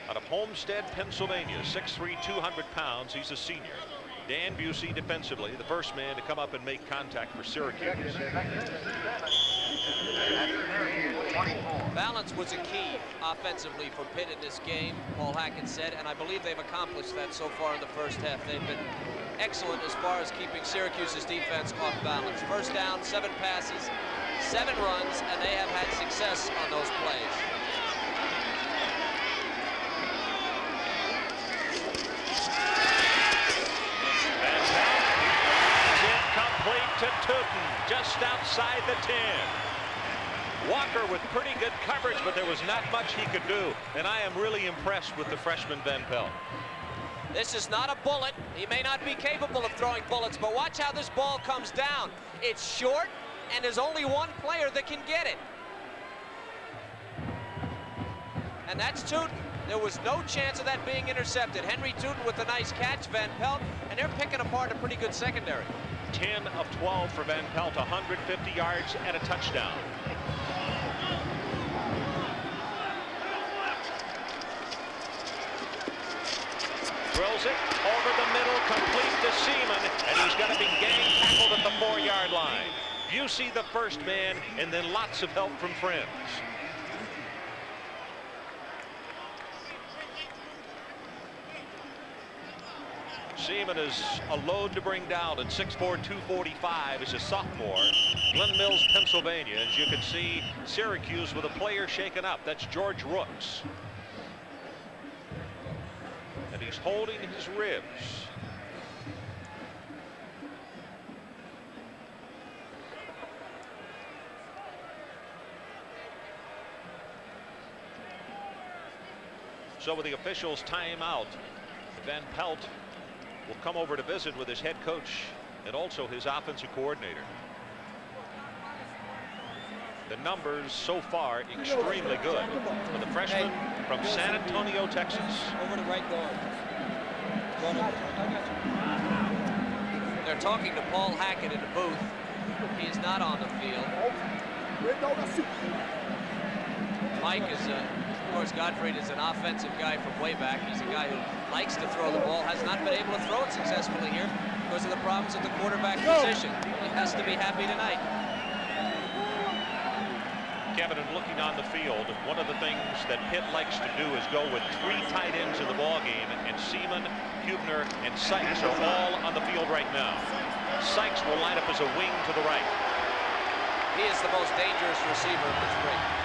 out of Homestead, Pennsylvania, 6'3", 200 pounds. He's a senior. Dan Busey defensively, the first man to come up and make contact for Syracuse. Balance was a key offensively for Pitt in this game, Paul Hackett said, and I believe they've accomplished that so far in the first half. They've been excellent as far as keeping Syracuse's defense off balance. First down, seven passes, seven runs, and they have had success on those plays. To Tuten, just outside the 10. Walker with pretty good coverage, but there was not much he could do. And I am really impressed with the freshman Van Pelt. This is not a bullet. He may not be capable of throwing bullets, but watch how this ball comes down. It's short, and there's only one player that can get it. And that's Tuten. There was no chance of that being intercepted. Henry Tuten with a nice catch, Van Pelt, and they're picking apart a pretty good secondary. 10 of 12 for Van Pelt, 150 yards and a touchdown. Throws it over the middle, complete to Seaman, and he's going to be gang tackled at the four-yard line. You see the first man, and then lots of help from friends. Seaman is a load to bring down at 6'4", 245 as a sophomore. Glen Mills, Pennsylvania. As you can see, Syracuse with a player shaken up. That's George Rooks. He's holding his ribs. So with the officials timeout, Van Pelt will come over to visit with his head coach and also his offensive coordinator. The numbers so far extremely good for the freshman from San Antonio, Texas. Over to right guard. They're talking to Paul Hackett in the booth. He is not on the field. Mike is, uh, of course, Gottfried is an offensive guy from way back. He's a guy who likes to throw the ball, has not been able to throw it successfully here because of the problems at the quarterback position. He has to be happy tonight. Kevin, and looking on the field, one of the things that Pitt likes to do is go with three tight ends in the ball game, and Seaman, Hubner, and Sykes are all on the field right now. Sykes will line up as a wing to the right. He is the most dangerous receiver in this ring.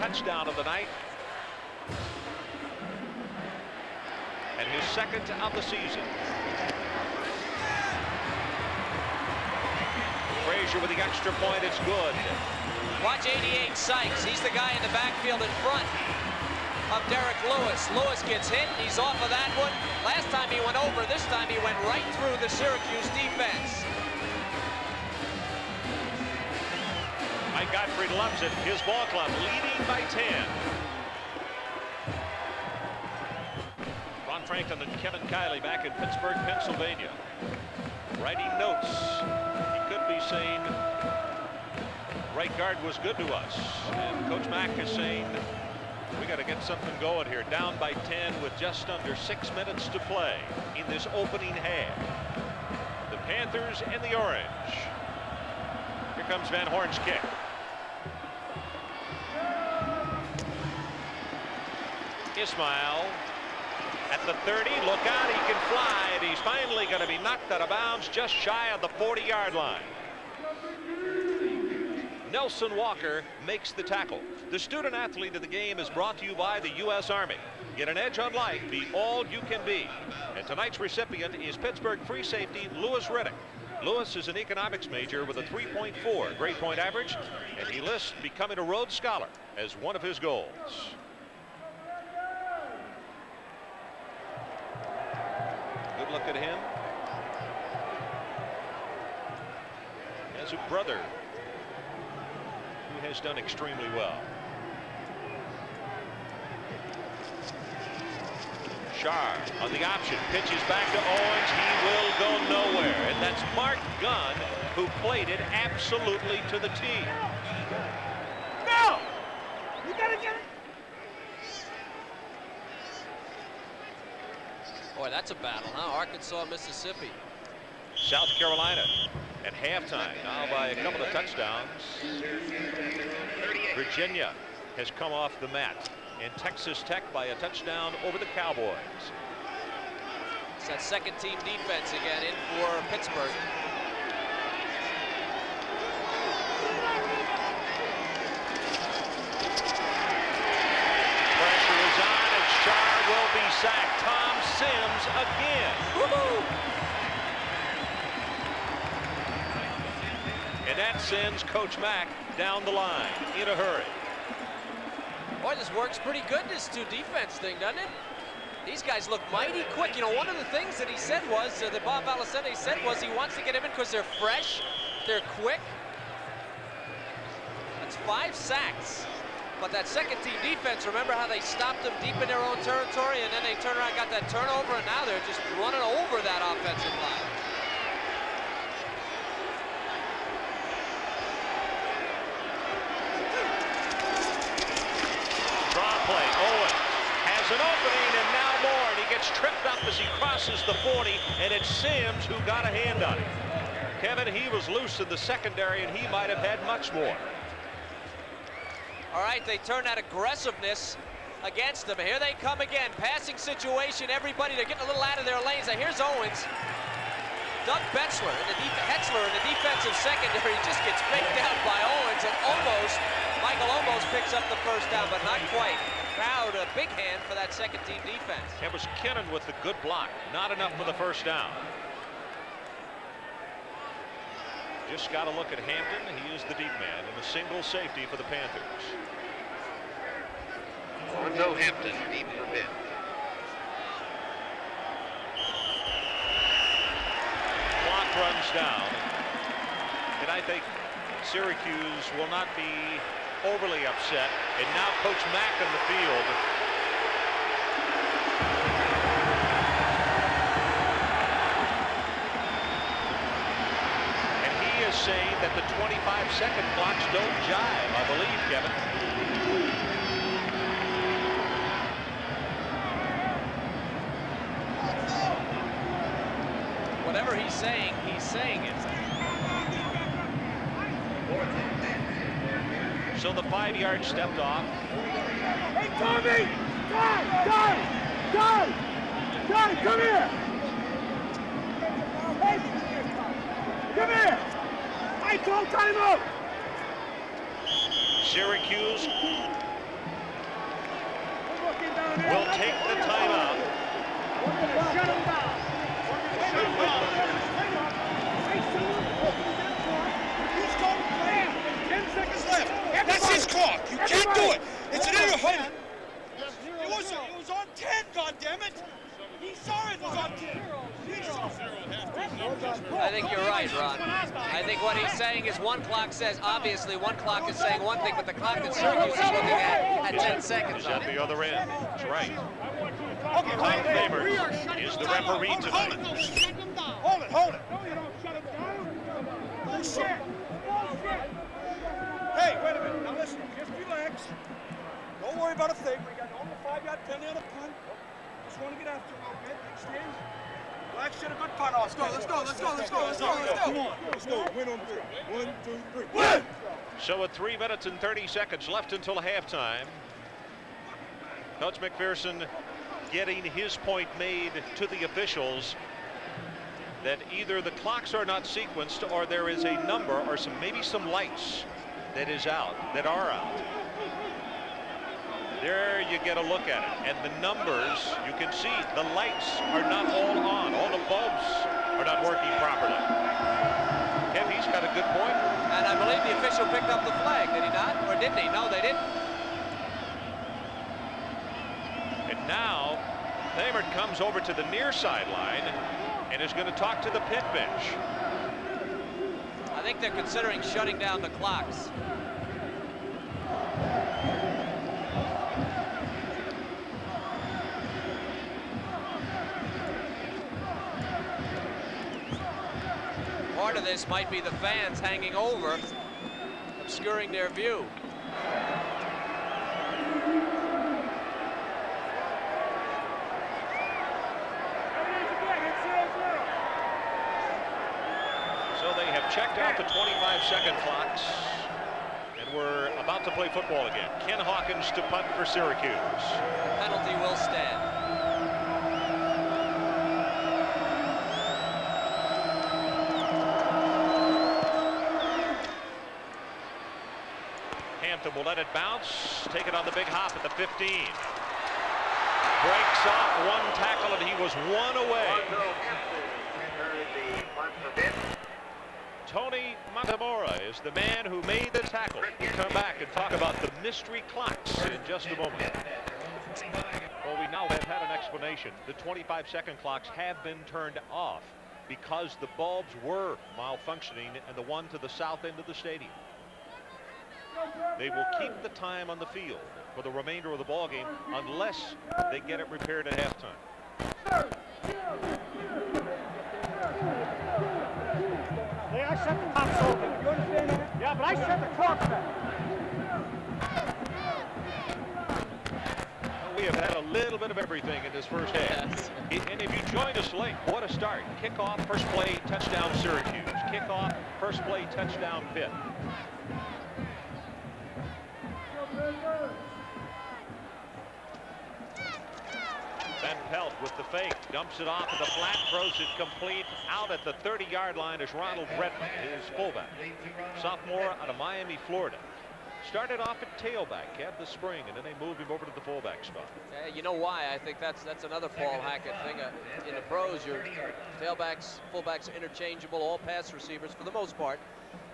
Touchdown of the night. And his second of the season. Frazier with the extra point, it's good. Watch 88 Sykes. He's the guy in the backfield in front of Derek Lewis. Lewis gets hit. He's off of that one. Last time he went over. This time he went right through the Syracuse defense. Gottfried loves it. His ball club leading by 10. Ron Franklin and Kevin Kiley back in Pittsburgh, Pennsylvania. Writing notes. He could be saying right guard was good to us. And Coach Mack is saying we got to get something going here. Down by 10 with just under six minutes to play in this opening half. The Panthers and the Orange. Here comes Van Horn's kick. Ismail at the 30. Look out, he can fly, and he's finally going to be knocked out of bounds just shy of the 40-yard line. Nelson Walker makes the tackle. The student athlete of the game is brought to you by the U.S. Army. Get an edge on life, be all you can be. And tonight's recipient is Pittsburgh free safety Louis Riddick. Louis is an economics major with a 3.4 grade point average, and he lists becoming a Rhodes Scholar as one of his goals. At him. Has a brother who has done extremely well. Scharr on the option, pitches back to Owens. He will go nowhere. And that's Mark Gunn who played it absolutely to the tee. No! You gotta get it. Boy, that's a battle, huh? Arkansas, Mississippi. South Carolina at halftime now by a couple of touchdowns. Virginia has come off the mat and Texas Tech by a touchdown over the Cowboys. It's that second team defense again in for Pittsburgh. Pressure is on and Scharr will be sacked. Tom Sims again. And that sends Coach Mack down the line in a hurry. Boy, this works pretty good, this two defense thing, doesn't it? These guys look mighty quick. You know, one of the things that he said was, uh, that Bob Valesente said was he wants to get them in because they're fresh, they're quick. That's five sacks. But that second team defense, remember how they stopped them deep in their own territory and then they turned around got that turnover and now they're just running over that offensive line. Draw play. Owen has an opening and now more and he gets tripped up as he crosses the 40 and it's Sims who got a hand on him. Kevin, he was loose in the secondary and he might have had much more. All right, they turn that aggressiveness against them. Here they come again. Passing situation, everybody, they're getting a little out of their lanes. Now here's Owens. Doug Betzler in the Hetzler in the defensive secondary just gets faked out by Owens and almost, Michael almost picks up the first down, but not quite. Crowd, a big hand for that second team defense. It was Kinnon with the good block. Not enough for the first down. Just got to look at Hampton. He is the deep man and a single safety for the Panthers. Lonzo Hampton, deep for Pitt. Clock runs down. And I think Syracuse will not be overly upset. And now Coach Mack in the field. And he is saying that the 25 second clocks don't jive, I believe, Kevin. Whatever he's saying, he's saying it. So the five yard stepped off. Hey, Tommy! Guy! Guy! Guy! Guy, come here! Hey! Come here! call timeout. Syracuse will take the timeout. We're going to shut down. We're going to shut down. Ten seconds left. That's his clock. You can't do it. It's an 800. I think you're right, Ron. I think what he's saying is one clock says, obviously one clock is saying one thing, but the clock that Syracuse is looking at had 10 seconds Is on at it. the other end. That's right. Okay, Tom hold it. Famers is the referee tonight. Hold it, hold it. No, you don't shut him down. Bullshit. Bullshit. Hey, wait a minute. Now listen, just relax. Don't worry about a thing. We got almost five yard penalty on the punt. Just want to get after him, okay? Stand. Relax, get a good punt off. Let's go, let's go, let's go, let's go, let's go, let's go. Come on, let's go. Win on three. One, two, three. Win! So with three minutes and 30 seconds left until halftime, Coach MacPherson getting his point made to the officials that either the clocks are not sequenced or there is a number or some maybe some lights that is out, that are out. There you get a look at it. And the numbers, you can see the lights are not all on. All the bulbs are not working properly. Kev, he's got a good point. And I believe the official picked up the flag, did he not? Or didn't he? No, they didn't. And now, Thamert comes over to the near sideline and is going to talk to the Pitt bench. I think they're considering shutting down the clocks. of this might be the fans hanging over, obscuring their view. So they have checked out the 25-second clocks, and we're about to play football again. Ken Hawkins to punt for Syracuse. The penalty will stand. Will let it bounce, take it on the big hop at the 15. Breaks off one tackle and he was one away. Tony Montemora is the man who made the tackle. We'll come back and talk about the mystery clocks in just a moment. Well, we now have had an explanation. The 25 second clocks have been turned off because the bulbs were malfunctioning and the one to the south end of the stadium. They will keep the time on the field for the remainder of the ball game unless they get it repaired at halftime. Hey, I set the tops open. You understand that? Yeah, but I set the clocks back. We have had a little bit of everything in this first half. Yes. And if you joined us late, what a start. Kickoff, first play, touchdown Syracuse. Kickoff, first play, touchdown Pitt. Van Pelt with the fake, dumps it off at the flat, throws it complete out at the 30-yard line is Ronald Redmond, his fullback. Sophomore out of Miami, Florida. Started off at tailback, had the spring, and then they moved him over to the fullback spot. Yeah, you know why? I think that's that's another Paul Hackett thing. Uh, in the pros, your tailbacks, fullbacks are interchangeable, all pass receivers for the most part.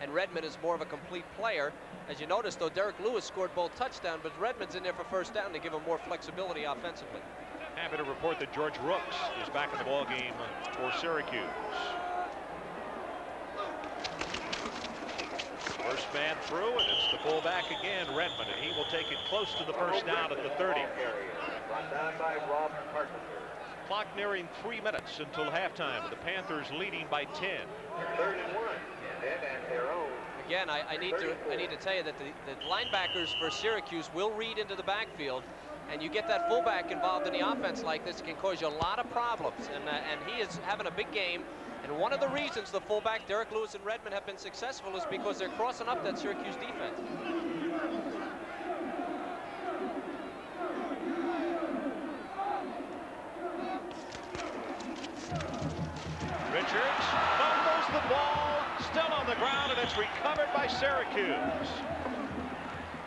And Redmond is more of a complete player. As you notice, though, Derek Lewis scored both touchdowns, but Redmond's in there for first down to give him more flexibility offensively. Happy to report that George Rooks is back in the ball game for Syracuse. First man through, and it's the fullback again, Redmond, and he will take it close to the first down at the 30. Clock nearing three minutes until halftime. The Panthers leading by 10. Again, I, I need to I need to tell you that the, the linebackers for Syracuse will read into the backfield, and you get that fullback involved in the offense like this, it can cause you a lot of problems. And uh, and he is having a big game. And one of the reasons the fullback Derek Lewis and Redmond have been successful is because they're crossing up that Syracuse defense. Recovered by Syracuse.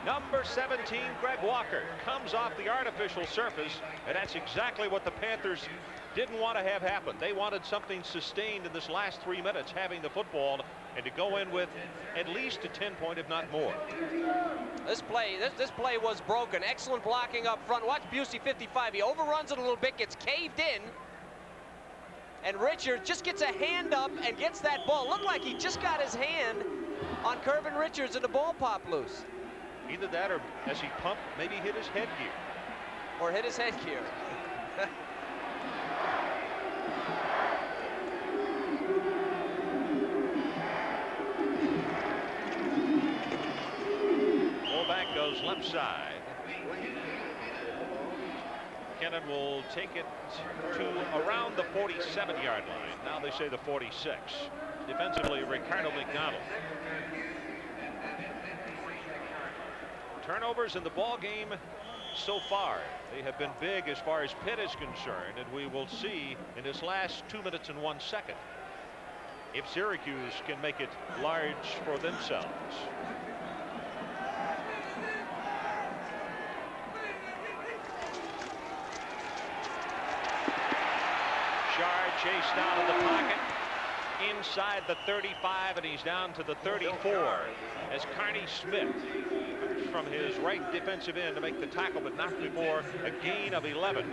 Number 17, Greg Walker, comes off the artificial surface, and that's exactly what the Panthers didn't want to have happen. They wanted something sustained in this last three minutes, having the football, and to go in with at least a 10 point, if not more. This play, this, this play was broken. Excellent blocking up front. Watch Busey 55. He overruns it a little bit, gets caved in. And Richard just gets a hand up and gets that ball. Looked like he just got his hand on Curvin Richards and the ball popped loose. Either that or as he pumped, maybe hit his headgear. Or hit his headgear. Fullback goes left side. Kennan will take it to around the 47-yard line. Now they say the 46. Defensively, Ricardo McDonald. Turnovers in the ball game so far. They have been big as far as Pitt is concerned, and we will see in this last two minutes and one second if Syracuse can make it large for themselves. Scharr chased out of the pocket inside the 35 and he's down to the 34 as Carnell Smith from his right defensive end to make the tackle but not before a gain of 11.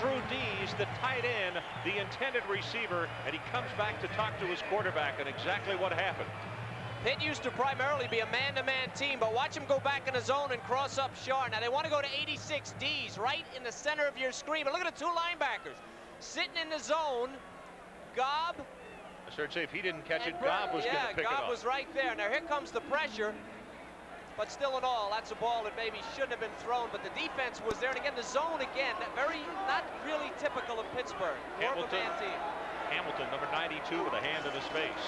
Andrew Dees, the tight end, the intended receiver, and he comes back to talk to his quarterback and exactly what happened. Pitt used to primarily be a man-to-man -man team, but watch him go back in the zone and cross up short. Now they want to go to 86 D's right in the center of your screen. But look at the two linebackers sitting in the zone. Gobb. I say if he didn't catch it, Gobb was yeah, going to pick Gobb it up. was right there. Now here comes the pressure. But still in all, that's a ball that maybe shouldn't have been thrown, but the defense was there. And again, the zone again, very, not really typical of Pittsburgh. Hamilton, of a man team. Hamilton, number 92, with a hand in his face.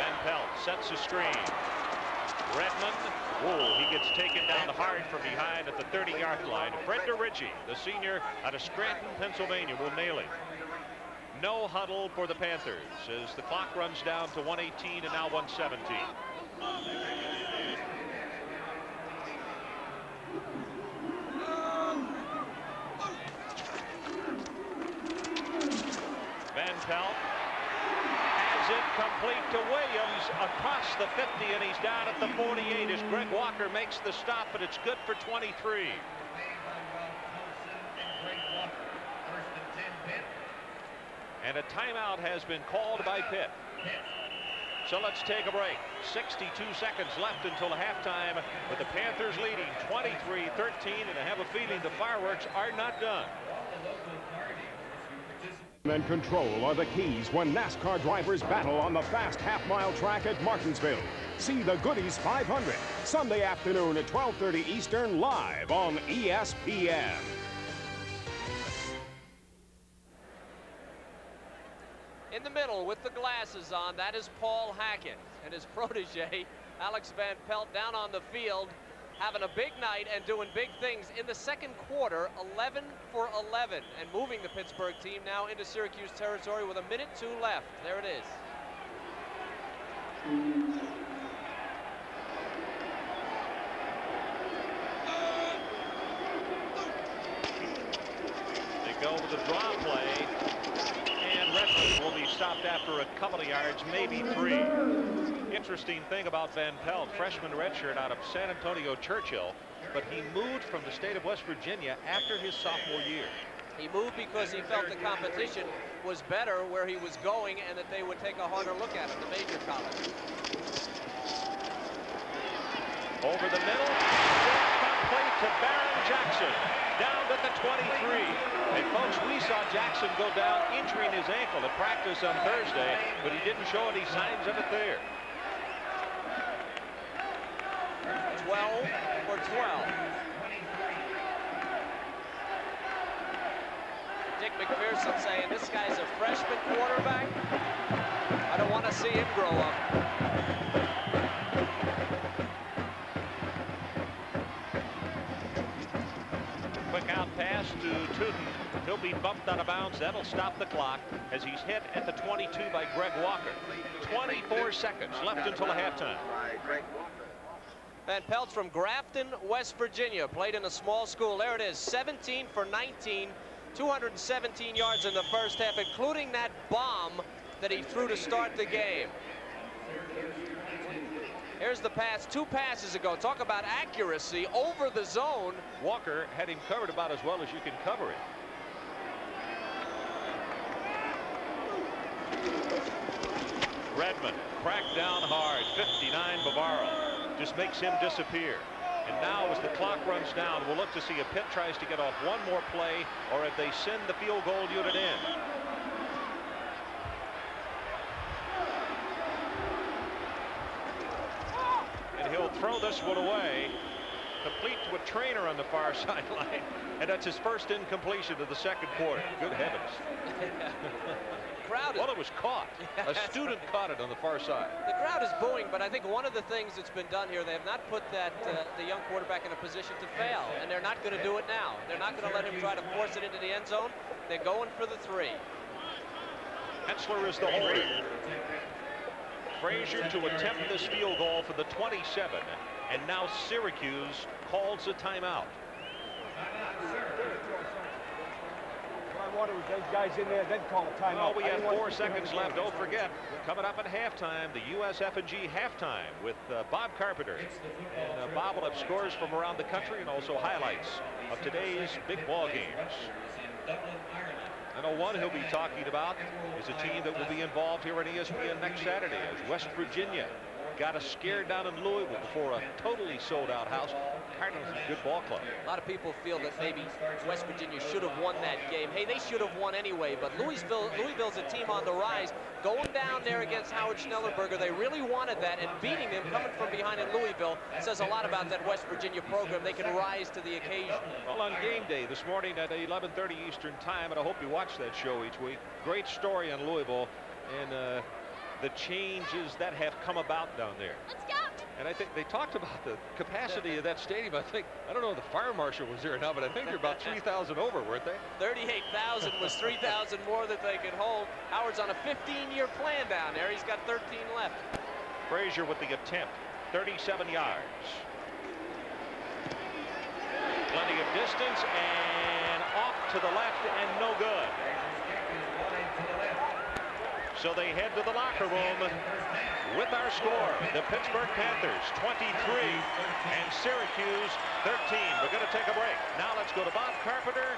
Van Pelt sets a screen. Redmond, whoa, he gets taken down the hard from behind at the 30-yard line. Fred DeRiggi, the senior out of Scranton, Pennsylvania, will nail it. No huddle for the Panthers as the clock runs down to 118 and now 117. Van Pelt has it complete to Williams across the 50 and he's down at the 48 as Greg Walker makes the stop but it's good for 23. And a timeout has been called by Pitt. So let's take a break. 62 seconds left until halftime with the Panthers leading 23-13 and I have a feeling the fireworks are not done. And control are the keys when NASCAR drivers battle on the fast half-mile track at Martinsville. See the Goody's 500 Sunday afternoon at 12:30 Eastern live on ESPN. In the middle with the glasses on, that is Paul Hackett and his protege, Alex Van Pelt, down on the field, having a big night and doing big things in the second quarter, 11 for 11, and moving the Pittsburgh team now into Syracuse territory with a minute two left. There it is. They go with a draw play, and Redmond will be stopped after a couple of yards, maybe three. Interesting thing about Van Pelt, freshman redshirt out of San Antonio Churchill, but he moved from the state of West Virginia after his sophomore year. He moved because he felt the competition was better where he was going and that they would take a harder look at him, the major college. Over the middle, to Baron Jackson, down at the 23. And folks, we saw Jackson go down injuring his ankle at practice on Thursday, but he didn't show any signs of it there. 12 for 12. Dick MacPherson saying this guy's a freshman quarterback. I don't want to see him grow up. Pass to Tuten. He'll be bumped out of bounds. That'll stop the clock as he's hit at the 22 by Greg Walker. 24 seconds left until halftime. Van Pelt's from Grafton, West Virginia. Played in a small school. There it is, 17 for 19. 217 yards in the first half, including that bomb that he threw to start the game. Here's the pass two passes ago. Talk about accuracy over the zone. Walker had him covered about as well as you can cover it. Redmond cracked down hard. 59 Bavaro just makes him disappear. And now as the clock runs down, we'll look to see if Pitt tries to get off one more play or if they send the field goal unit in. Throw this one away. Complete to a trainer on the far sideline. And that's his first incompletion of the second quarter. Good heavens. crowd well, it was caught. A student caught it on the far side. The crowd is booing, but I think one of the things that's been done here, they have not put that uh, the young quarterback in a position to fail, and they're not going to do it now. They're not going to let him try to force it into the end zone. They're going for the three. Hensler is the holder. Frazier to attempt this field goal for the 27, and now Syracuse calls a timeout. I wanted was those guys in there, then call a timeout. Well, we I have four to keep them in seconds left. Don't forget, coming up at halftime, the USF&G halftime with uh, Bob Carpenter. And uh, Bob will have scores from around the country and also highlights of today's big ball games. I know one he'll be talking about is a team that will be involved here on ESPN next Saturday as West Virginia got a scare down in Louisville before a totally sold out house. Cardinals is a good ball club. A lot of people feel that maybe West Virginia should have won that game. Hey, they should have won anyway, but Louisville, Louisville's a team on the rise. Going down there against Howard Schnellenberger, they really wanted that, and beating them coming from behind in Louisville says a lot about that West Virginia program. They can rise to the occasion. Well, on game day this morning at 11:30 Eastern Time, and I hope you watch that show each week. Great story on Louisville, and. Uh, the changes that have come about down there. Let's go. And I think they talked about the capacity of that stadium. I think, I don't know if the fire marshal was there now, but I think they're about 3,000 over, weren't they? 38,000 was 3,000 more that they could hold. Howard's on a 15-year plan down there. He's got 13 left. Frazier with the attempt, 37 yards. Plenty of distance and off to the left and no good. So they head to the locker room with our score. The Pittsburgh Panthers 23 and Syracuse 13. We're going to take a break. Now let's go to Bob Carpenter.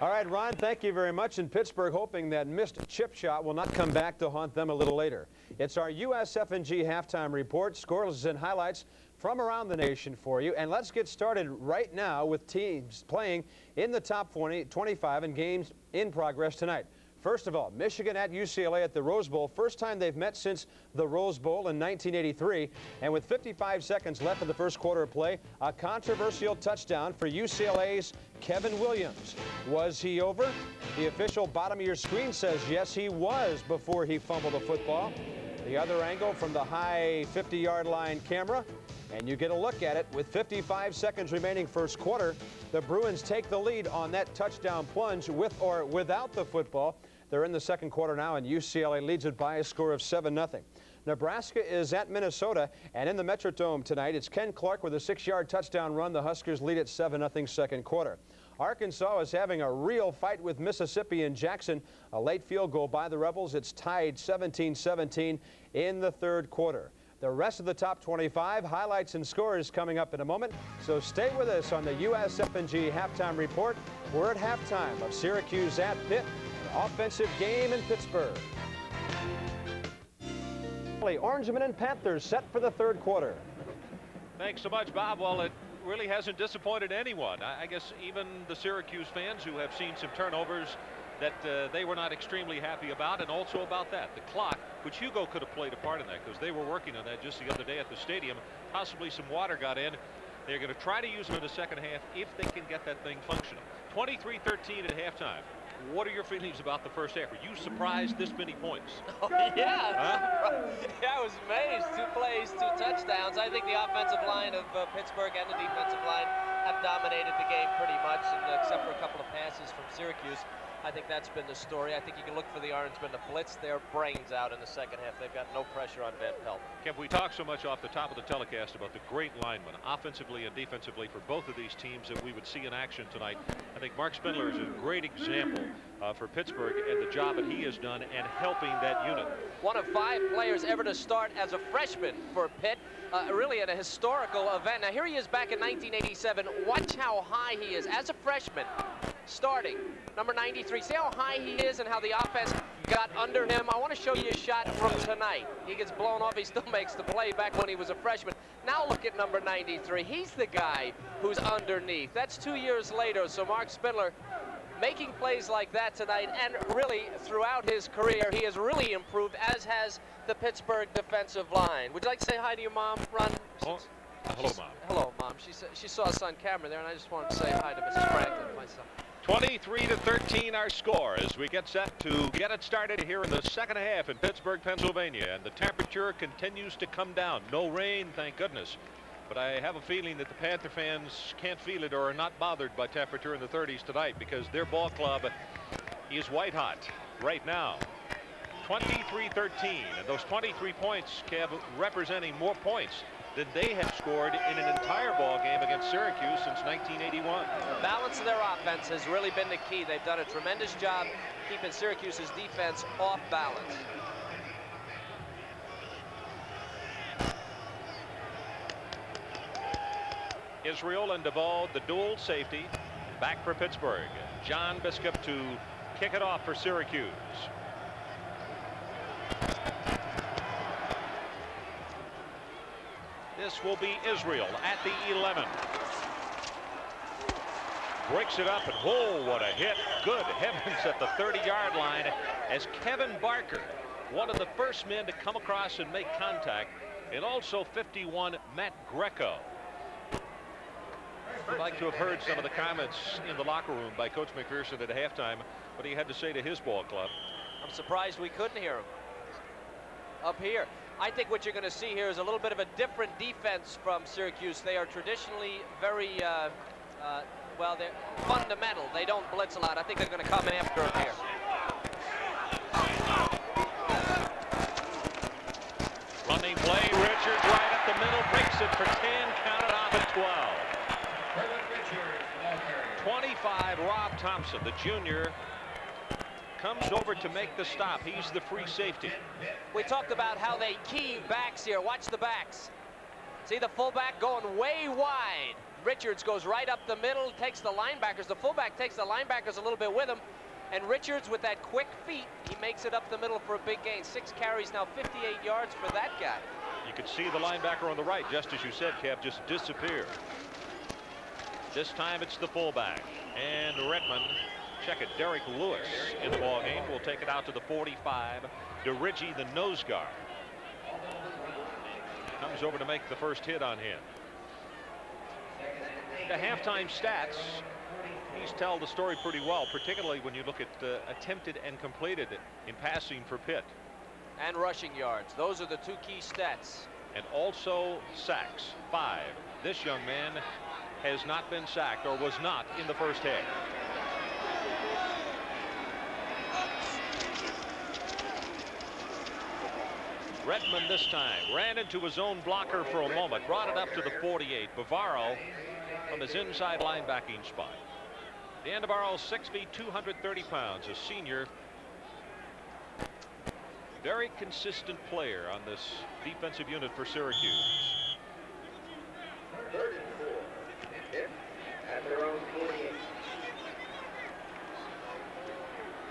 All right, Ron, thank you very much. In Pittsburgh, hoping that missed chip shot will not come back to haunt them a little later. It's our USF&G halftime report, scores and highlights from around the nation for you. And let's get started right now with teams playing in the top 20, 25 and games in progress tonight. First of all, Michigan at UCLA at the Rose Bowl. First time they've met since the Rose Bowl in 1983. And with 55 seconds left in the first quarter of play, a controversial touchdown for UCLA's Kevin Williams. Was he over? The official bottom of your screen says yes, he was before he fumbled the football. The other angle from the high 50-yard line camera. And you get a look at it with 55 seconds remaining first quarter. The Bruins take the lead on that touchdown plunge with or without the football. They're in the second quarter now, and UCLA leads it by a score of 7-0. Nebraska is at Minnesota, and in the Metrodome tonight, it's Ken Clark with a six-yard touchdown run. The Huskers lead at 7-0 second quarter. Arkansas is having a real fight with Mississippi in Jackson. A late field goal by the Rebels. It's tied 17-17 in the third quarter. The rest of the top 25 highlights and scores coming up in a moment. So stay with us on the USF&G halftime report. We're at halftime of Syracuse at Pitt offensive game in Pittsburgh. Orangemen and Panthers set for the third quarter. Thanks so much, Bob. Well, it really hasn't disappointed anyone. I guess even the Syracuse fans who have seen some turnovers that uh, they were not extremely happy about, and also about that. The clock, which Hugo could have played a part in that because they were working on that just the other day at the stadium. Possibly some water got in. They're going to try to use them in the second half if they can get that thing functional. 23-13 at halftime. What are your feelings about the first half? Were you surprised this many points? Oh, yeah. Huh? yeah, I was amazed. Two plays, two touchdowns. I think the offensive line of uh, Pittsburgh and the defensive line have dominated the game pretty much, and, uh, except for a couple of passes from Syracuse. I think that's been the story. I think you can look for the Orangemen to blitz their brains out in the second half. They've got no pressure on Van Pelt. Kev, we talked so much off the top of the telecast about the great linemen, offensively and defensively, for both of these teams that we would see in action tonight. I think Marc Spindler is a great example uh, for Pittsburgh and the job that he has done and helping that unit. One of five players ever to start as a freshman for Pitt. Uh, really at a historical event. Now here he is back in 1987. Watch how high he is as a freshman starting. Number 93. See how high he is and how the offense got under him. I want to show you a shot from tonight. He gets blown off. He still makes the play back when he was a freshman. Now look at number 93. He's the guy who's underneath. That's two years later. So Marc Spindler making plays like that tonight and really throughout his career he has really improved as has the Pittsburgh defensive line. Would you like to say hi to your mom, Ron? Oh, hello, Mom. Hello, Mom. She, she saw us on camera there and I just wanted to say hi to Mrs. Franklin, my son. 23 to 13 our score as we get set to get it started here in the second half in Pittsburgh, Pennsylvania. And the temperature continues to come down. No rain, thank goodness. But I have a feeling that the Panther fans can't feel it or are not bothered by temperature in the 30s tonight because their ball club is white hot right now. 23-13 and those 23 points Kev representing more points than they have scored in an entire ball game against Syracuse since 1981. The balance of their offense has really been the key. They've done a tremendous job keeping Syracuse's defense off balance. Israel and Duvall, the dual safety. Back for Pittsburgh. John Biskup to kick it off for Syracuse. This will be Israel at the 11. Breaks it up and whoa, what a hit. Good heavens at the 30-yard line as Kevin Barker, one of the first men to come across and make contact, and also 51 Matt Greco. I'd like to have heard some of the comments in the locker room by Coach MacPherson at halftime, what he had to say to his ball club. I'm surprised we couldn't hear him up here. I think what you're going to see here is a little bit of a different defense from Syracuse. They are traditionally very, uh, uh, well, they're fundamental. They don't blitz a lot. I think they're going to come after him here. Running play, Richards right up the middle, breaks it for 10, counted off at 12. 25, Rob Thompson, the junior, comes over to make the stop. He's the free safety. We talked about how they key backs here. Watch the backs. See the fullback going way wide. Richards goes right up the middle, takes the linebackers. The fullback takes the linebackers a little bit with him. And Richards, with that quick feet, he makes it up the middle for a big gain. Six carries, now 58 yards for that guy. You could see the linebacker on the right, just as you said, Kev, just disappear. This time it's the fullback. And Redmond check it. Derek Lewis in the ball game will take it out to the 45. DeRiggi, the nose guard, comes over to make the first hit on him. The halftime stats, these tell the story pretty well, particularly when you look at uh, attempted and completed in passing for Pitt. And rushing yards. Those are the two key stats. And also sacks. Five. This young man has not been sacked or was not in the first half. Redmond this time ran into his own blocker for a moment, brought it up to the 48. Bavaro from his inside linebacking spot. Dan Bavaro, 6 feet, 230 pounds, a senior. Very consistent player on this defensive unit for Syracuse.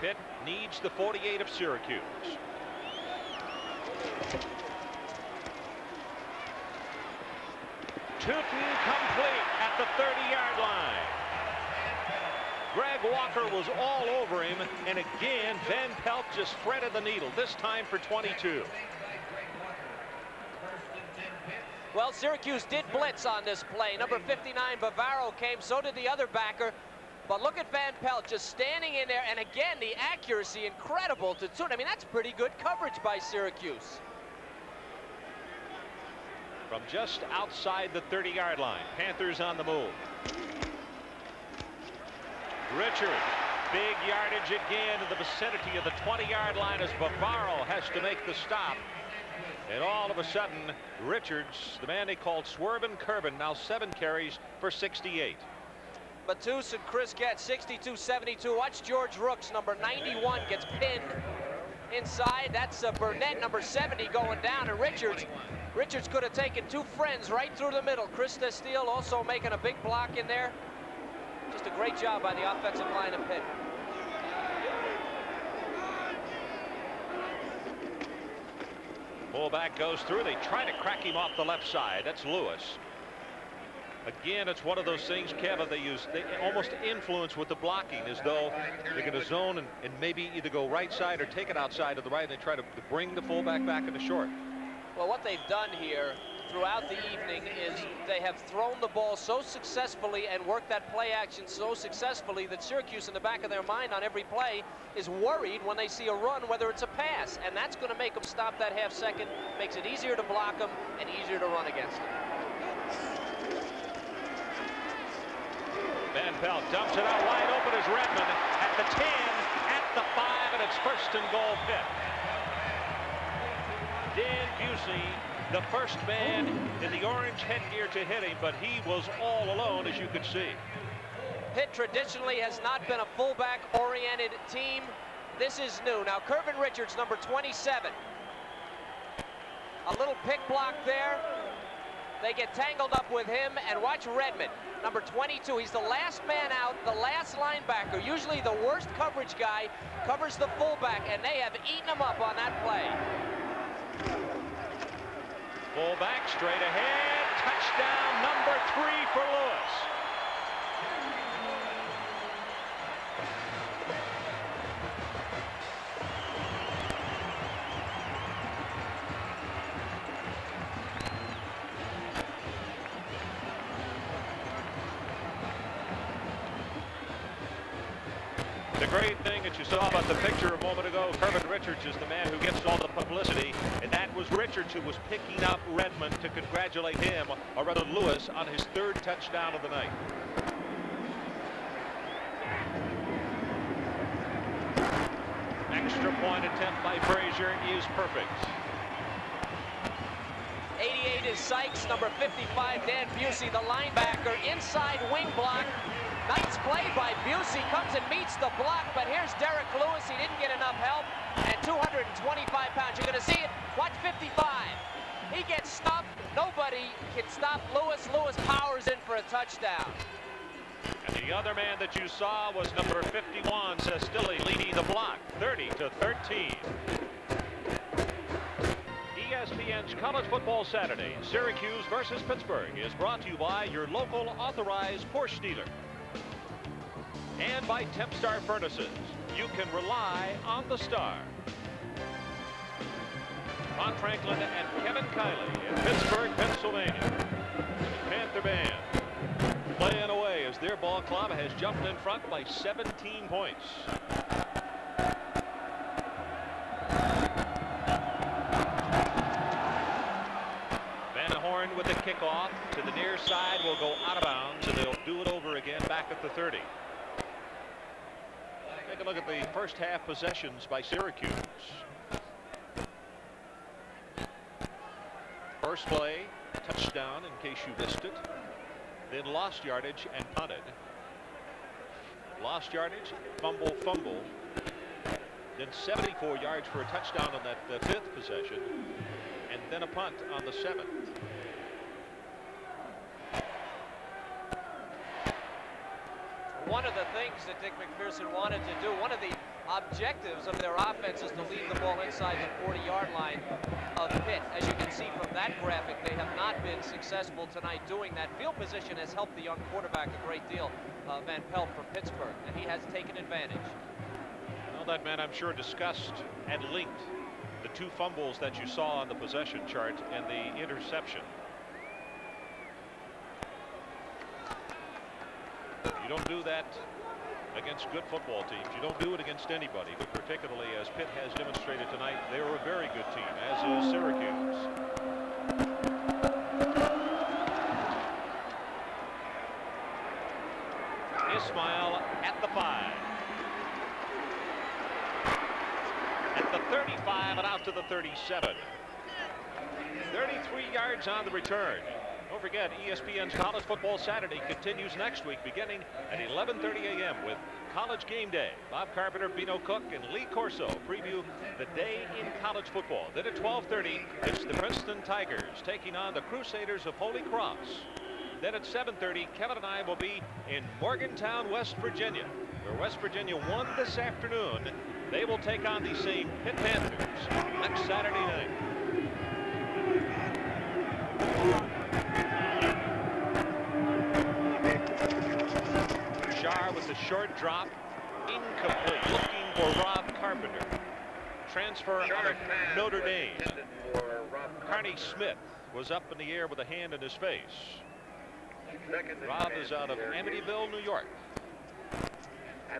Pitt needs the 48 of Syracuse. Tuten complete at the 30-yard line. Greg Walker was all over him, and again, Van Pelt just threaded the needle, this time for 22. Well, Syracuse did blitz on this play. Number 59, Bavaro came, so did the other backer. But look at Van Pelt just standing in there, and again, the accuracy incredible to. I mean, that's pretty good coverage by Syracuse from just outside the 30-yard line. Panthers on the move. Richard, big yardage again in the vicinity of the 20-yard line as Bavaro has to make the stop. And all of a sudden, Richards, the man they called Swervin Curvin, now seven carries for 68. Matus and Chris Gett, 62-72. Watch George Rooks, number 91, gets pinned inside. That's uh, Burnett, number 70, going down. And Richards Richards could have taken two friends right through the middle. Chris Steele also making a big block in there. Just a great job by the offensive line of Pitt. Fullback goes through. They try to crack him off the left side. That's Lewis. Again, it's one of those things, Kevin, they use they almost influence with the blocking as though they're going to zone and, and maybe either go right side or take it outside to the right and they try to bring the fullback back into short. Well, what they've done here throughout the evening is they have thrown the ball so successfully and worked that play action so successfully that Syracuse in the back of their mind on every play is worried when they see a run whether it's a pass and that's going to make them stop that half second makes it easier to block them and easier to run against them. Van Pelt dumps it out wide open as Redmond at the 10 at the 5 and it's first and goal Pitt. Dan Busey, the first man in the orange headgear to hit him, but he was all alone, as you can see. Pitt traditionally has not been a fullback-oriented team. This is new. Now, Curvin Richards, number 27. A little pick block there. They get tangled up with him, and watch Redmond, number 22. He's the last man out, the last linebacker. Usually the worst coverage guy covers the fullback, and they have eaten him up on that play. Fullback straight ahead. Touchdown number three for Lewis. You saw about the picture a moment ago, Curvin Richards is the man who gets all the publicity, and that was Richards who was picking up Redmond to congratulate him, or rather Lewis, on his third touchdown of the night. Extra point attempt by Frazier is perfect. 88 is Sykes, number 55, Dan Busey, the linebacker, inside wing block. Nice play by Busey, comes and meets the block, but here's Derek Lewis. He didn't get enough help, and 225 pounds. You're going to see it. Watch 55. He gets stopped. Nobody can stop Lewis. Lewis powers in for a touchdown. And the other man that you saw was number 51, Sestilli, leading the block, 30 to 13. ESPN's College Football Saturday, Syracuse versus Pittsburgh, is brought to you by your local authorized Porsche dealer. And by Tempstar Furnaces. You can rely on the star. Ron Franklin and Kevin Kiley in Pittsburgh, Pennsylvania. Panther Band playing away as their ball club has jumped in front by 17 points. Van Horn with the kickoff to the near side will go out of bounds and they'll do it over again back at the 30. Take a look at the first half possessions by Syracuse. First play, touchdown in case you missed it. Then lost yardage and punted. Lost yardage, fumble, fumble. Then 74 yards for a touchdown on that uh, fifth possession. And then a punt on the seventh. One of the things that Dick MacPherson wanted to do, one of the objectives of their offense is to leave the ball inside the 40-yard line of Pitt. As you can see from that graphic, they have not been successful tonight doing that. Field position has helped the young quarterback a great deal, uh, Van Pelt from Pittsburgh, and he has taken advantage. Well, that man, I'm sure, discussed and linked the two fumbles that you saw on the possession chart and the interception. Don't do that against good football teams. You don't do it against anybody, but particularly as Pitt has demonstrated tonight, they are a very good team, as is Syracuse. Ismail at the five. At the 35 and out to the 37. 33 yards on the return. Don't forget, ESPN's College Football Saturday continues next week beginning at 11.30 a.m. with College Game Day. Bob Carpenter, Beano Cook, and Lee Corso preview the day in college football. Then at 12.30, it's the Princeton Tigers taking on the Crusaders of Holy Cross. Then at 7.30, Kevin and I will be in Morgantown, West Virginia, where West Virginia won this afternoon. They will take on the same Pitt Panthers next Saturday night. With the short drop, incomplete, looking for Rob Carpenter. Transfer out of Notre Dame. Carnell Smith was up in the air with a hand in his face. Rob is out of Amityville, New York.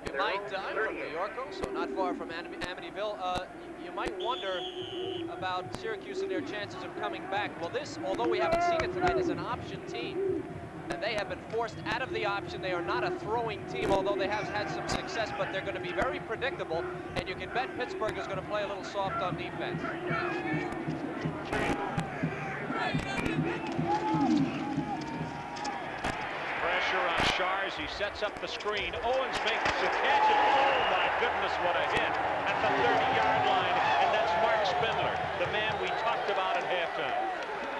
You might, uh, I'm from New York also, not far from Am Amityville. Uh, you might wonder about Syracuse and their chances of coming back. Well, this, although we haven't seen it tonight, is an option team. And they have been forced out of the option. They are not a throwing team, although they have had some success, but they're going to be very predictable. And you can bet Pittsburgh is going to play a little soft on defense. Pressure on Scharr as he sets up the screen. Owens makes the catch, and oh my goodness, what a hit at the 30-yard line. And that's Marc Spindler, the man we talked about at halftime.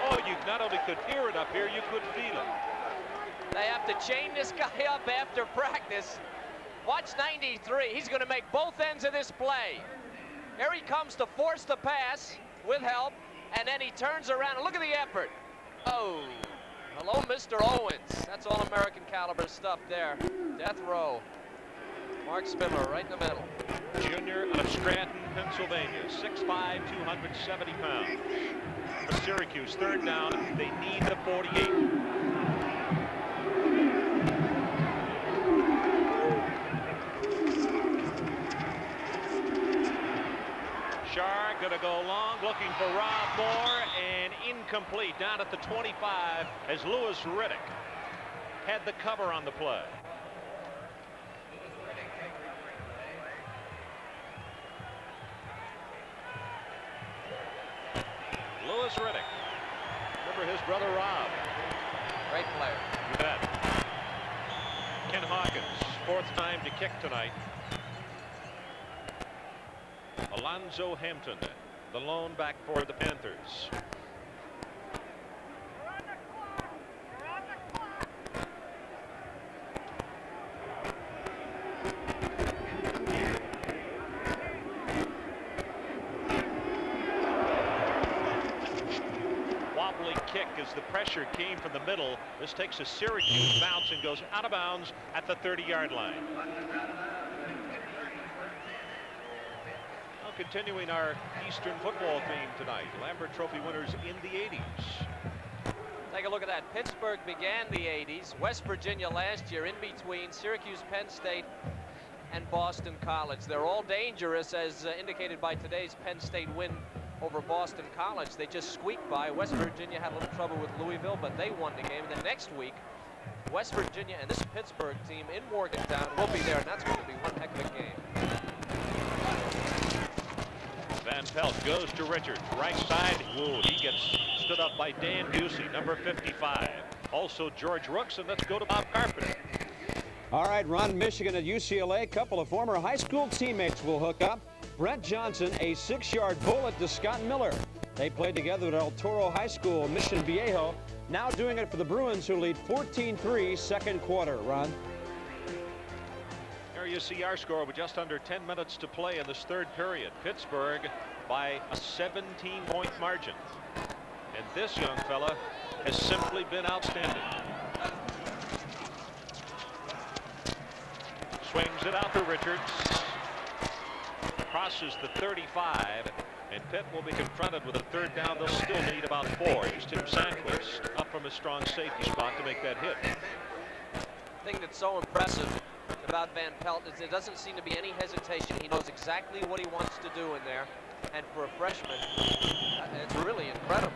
Oh, you not only could hear it up here, you could feel it. They have to chain this guy up after practice. Watch 93. He's going to make both ends of this play. Here he comes to force the pass with help, and then he turns around look at the effort. Oh, hello, Mr. Owens. That's all American caliber stuff there. Death row. Marc Spindler right in the middle. Junior of Scranton, Pennsylvania, 6'5", 270 pounds. For Syracuse, third down, they need the 48. Scharr going to go long, looking for Rob Moore, and incomplete down at the 25 as Louis Riddick had the cover on the play. Louis Riddick. Remember his brother Rob. Great player. You bet. Ken Hawkins, fourth time to kick tonight. Alonzo Hampton, the lone back for the Panthers. Wobbly kick as the pressure came from the middle. This takes a Syracuse bounce and goes out of bounds at the 30-yard line. Continuing our Eastern football theme tonight, Lambert Trophy winners in the 80s. Take a look at that. Pittsburgh began the 80s. West Virginia last year in between Syracuse, Penn State, and Boston College. They're all dangerous as uh, indicated by today's Penn State win over Boston College. They just squeaked by. West Virginia had a little trouble with Louisville, but they won the game. And then next week, West Virginia and this Pittsburgh team in Morgantown will be there, and that's going to be one heck of a game. Pelt goes to Richards, right side. He gets stood up by Dan Busey, number 55. Also George Rooks, and let's go to Bob Carpenter. All right, Ron, Michigan at UCLA. A couple of former high school teammates will hook up. Brent Johnson, a six-yard bullet to Scott Miller. They played together at El Toro High School, Mission Viejo. Now doing it for the Bruins, who lead 14-3 second quarter. Ron. Our score with just under 10 minutes to play in this third period. Pittsburgh by a 17-point margin. And this young fella has simply been outstanding. Swings it out to Richards. Crosses the 35. And Pitt will be confronted with a third down. They'll still need about four. Here's Tim Sandquist up from a strong safety spot to make that hit. The thing that's so impressive about Van Pelt is there doesn't seem to be any hesitation. He knows exactly what he wants to do in there. And for a freshman, it's really incredible.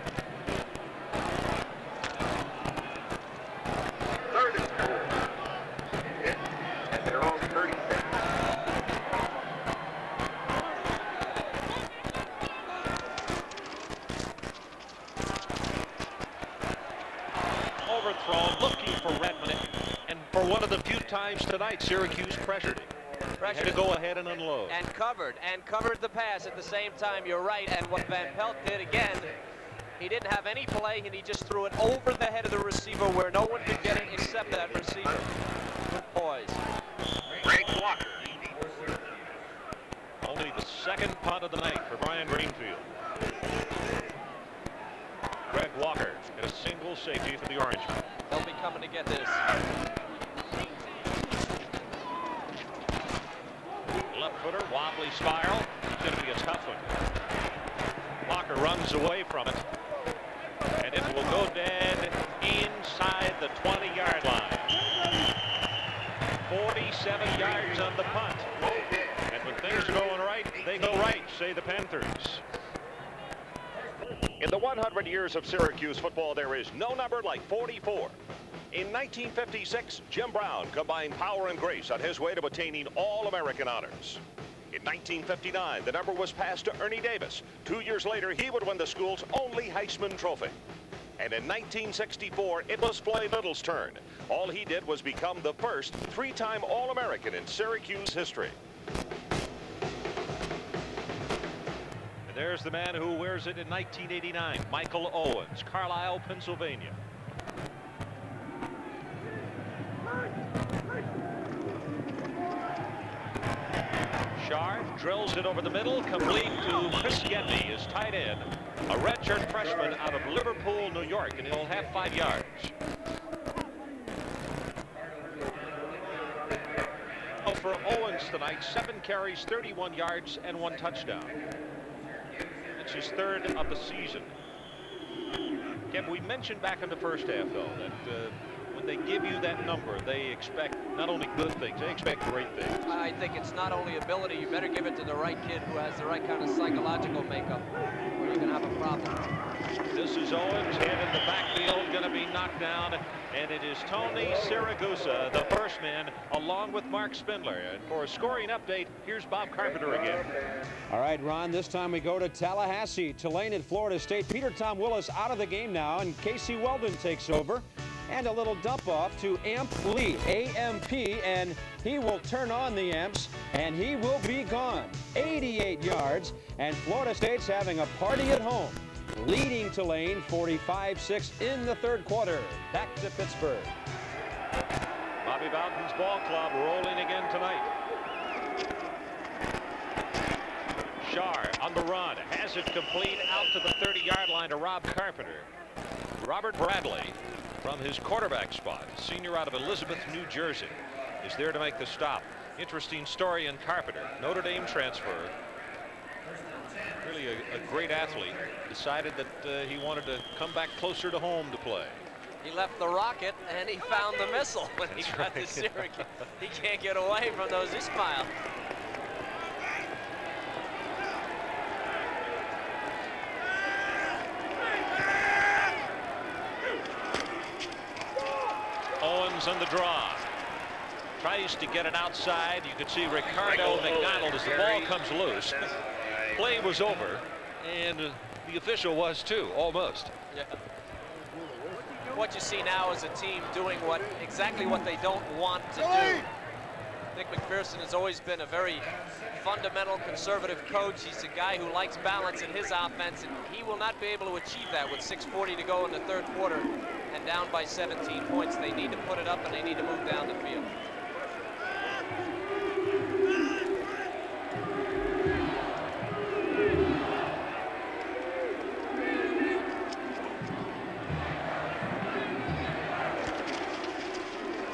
Third and four. At their own 36. Overthrown, looking for Redmond. And for one of the few times tonight, Syracuse pressured him. Had to go ahead and unload. And covered, and covered the pass at the same time. You're right. And what Van Pelt did again, he didn't have any play, and he just threw it over the head of the receiver where no one could get it except that receiver. Good poise. Greg Walker. Only the second punt of the night for Brian Greenfield. Greg Walker and a single safety for the Orangemen. They'll be coming to get this. Left footer, wobbly spiral. It's going to be a tough one. Walker runs away from it. And it will go dead inside the 20-yard line. 47 yards on the punt. And when things are going right, they go right, say the Panthers. In the 100 years of Syracuse football, there is no number like 44. In 1956, Jim Brown combined power and grace on his way to attaining All-American honors. In 1959, the number was passed to Ernie Davis. Two years later, he would win the school's only Heisman Trophy. And in 1964, it was Floyd Little's turn. All he did was become the first three-time All-American in Syracuse history. And there's the man who wears it in 1989, Michael Owens, Carlisle, Pennsylvania. Scharr drills it over the middle, complete to Chris Gedney, his tight end, a redshirt freshman out of Liverpool, New York, and he'll have five yards. For Owens tonight, seven carries, 31 yards, and one touchdown. It's his third of the season. Kevin, we mentioned back in the first half, though, that uh, they give you that number, they expect not only good things, they expect great things. I think it's not only ability, you better give it to the right kid who has the right kind of psychological makeup, or you're going to have a problem. This is Owens, head in the backfield, going to be knocked down, and it is Tony Siragusa, the first man, along with Marc Spindler. And for a scoring update, here's Bob Carpenter again. All right, Ron, this time we go to Tallahassee. Tulane at Florida State. Peter Tom Willis out of the game now, and Casey Weldon takes over. And a little dump off to Amp Lee, AMP, and he will turn on the amps, and he will be gone. 88 yards, and Florida State's having a party at home leading Tulane 45-6 in the third quarter. Back to Pittsburgh. Bobby Bowden's ball club rolling again tonight. Scharr on the run, has it complete out to the 30-yard line to Rob Carpenter. Robert Bradley from his quarterback spot, senior out of Elizabeth, New Jersey, is there to make the stop. Interesting story in Carpenter, Notre Dame transfer. Really a, a great athlete. Decided that uh, he wanted to come back closer to home to play. He left the rocket and he found the missile when he That's got to right. Syracuse. he can't get away from those Ismail. Owens on the draw. Tries to get it outside. You can see Ricardo McDonald as the ball comes loose. Play was over, and the official was too, almost. Yeah. What you see now is a team doing what exactly what they don't want to do. Dick MacPherson has always been a very fundamental conservative coach. He's a guy who likes balance in his offense, and he will not be able to achieve that with 6.40 to go in the third quarter and down by 17 points. They need to put it up and they need to move down the field.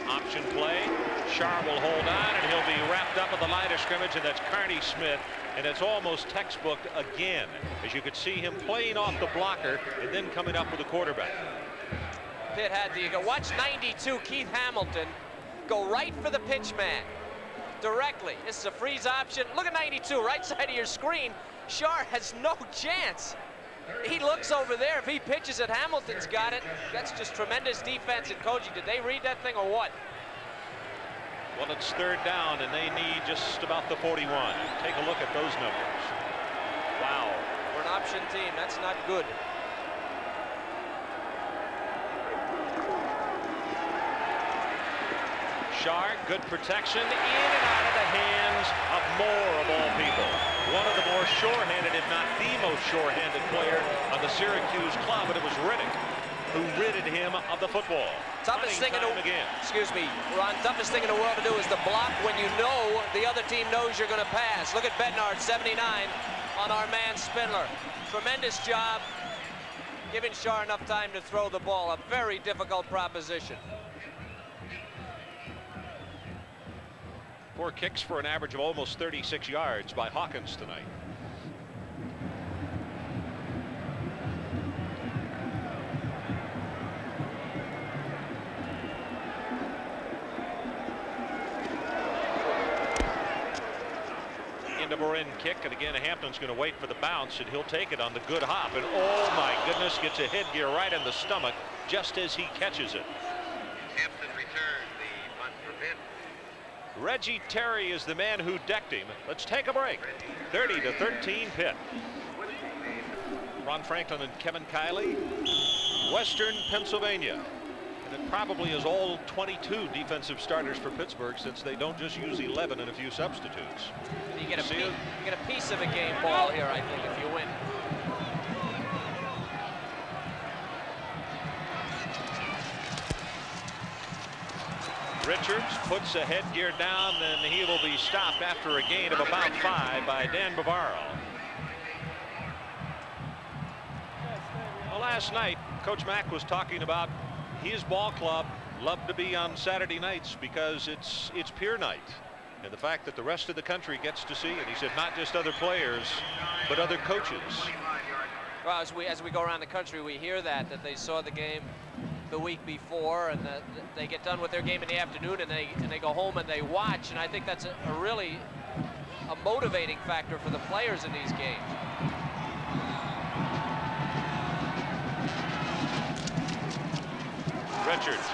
Option play. Scharr will hold on, and he'll be wrapped up at the line of scrimmage, and that's Carnell Smith. And it's almost textbook again, as you could see him playing off the blocker and then coming up with the quarterback. Pitt had the, you go watch 92, Keith Hamilton, go right for the pitch man directly. This is a freeze option. Look at 92, right side of your screen. Scharr has no chance. He looks over there. If he pitches it, Hamilton's got it. That's just tremendous defense and coaching. Did they read that thing or what? Well, it's third down, and they need just about the 41. Take a look at those numbers. Wow. For an option team, that's not good. Scharr, good protection, in and out of the hands of Moore, of all people. One of the more sure-handed, if not the most sure-handed player on the Syracuse club, and it was Riddick who ridded him of the football. Toughest thing in the again. excuse me, Ron. Toughest thing in the world to do is to block when you know the other team knows you're going to pass. Look at Bednarz, 79, on our man Spindler. Tremendous job, giving Scharr enough time to throw the ball. A very difficult proposition. Four kicks for an average of almost 36 yards by Hawkins tonight. Into Marin kick, and again Hampton's going to wait for the bounce, and he'll take it on the good hop. And oh my goodness, gets a headgear right in the stomach just as he catches it. Hampton returns the punt for Pitt. Reggie Terry is the man who decked him. Let's take a break. 30 to 13 Pitt. Ron Franklin and Kevin Kiley, Western Pennsylvania. And it probably is all 22 defensive starters for Pittsburgh since they don't just use 11 and a few substitutes. You get a piece, you get a piece of a game ball here, I think, if you win. Richards puts a headgear down, and he will be stopped after a gain of about five by Dan Bavaro. Well, last night, Coach Mack was talking about his ball club loved to be on Saturday nights because it's it's peer night. And the fact that the rest of the country gets to see it. He said not just other players, but other coaches. Well, as we as we go around the country, we hear that that they saw the game the week before, and that they get done with their game in the afternoon, and they and they go home and they watch. And I think that's a, a really a motivating factor for the players in these games. Richards.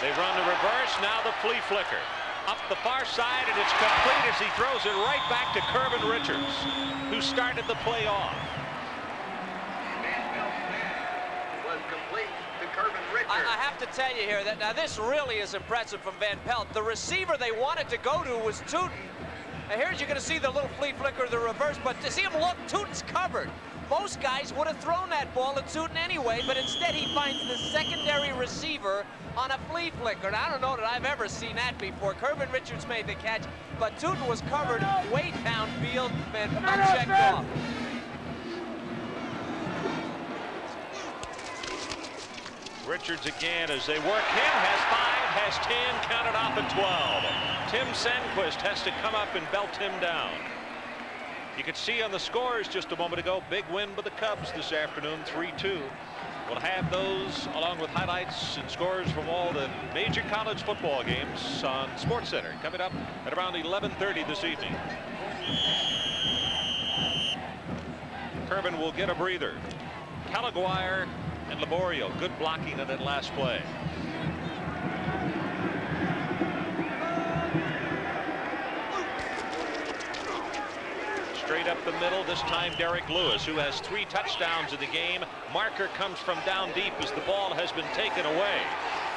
They run the reverse. Now the flea flicker. Up the far side, and it's complete as he throws it right back to Curvin Richards, who started the play off. Was complete to Curvin Richards. I, I to tell you here that now this really is impressive from Van Pelt. The receiver they wanted to go to was Tuten. And here's you're going to see the little flea flicker, the reverse, but to see him look, Tuten's covered. Most guys would have thrown that ball at Tuten anyway, but instead he finds the secondary receiver on a flea flicker. And I don't know that I've ever seen that before. Curvin Richards made the catch, but Tuten was covered way downfield and checked off. Richards again as they work him, has five, has 10, counted off at 12. Tim Sandquist has to come up and belt him down. You could see on the scores just a moment ago, big win by the Cubs this afternoon, 3-2. We'll have those along with highlights and scores from all the major college football games on SportsCenter coming up at around 11:30 this evening. Curvin will get a breather. Caliguire and Laborio, good blocking in that last play. Straight up the middle, this time Derek Lewis, who has three touchdowns in the game. Marker comes from down deep as the ball has been taken away.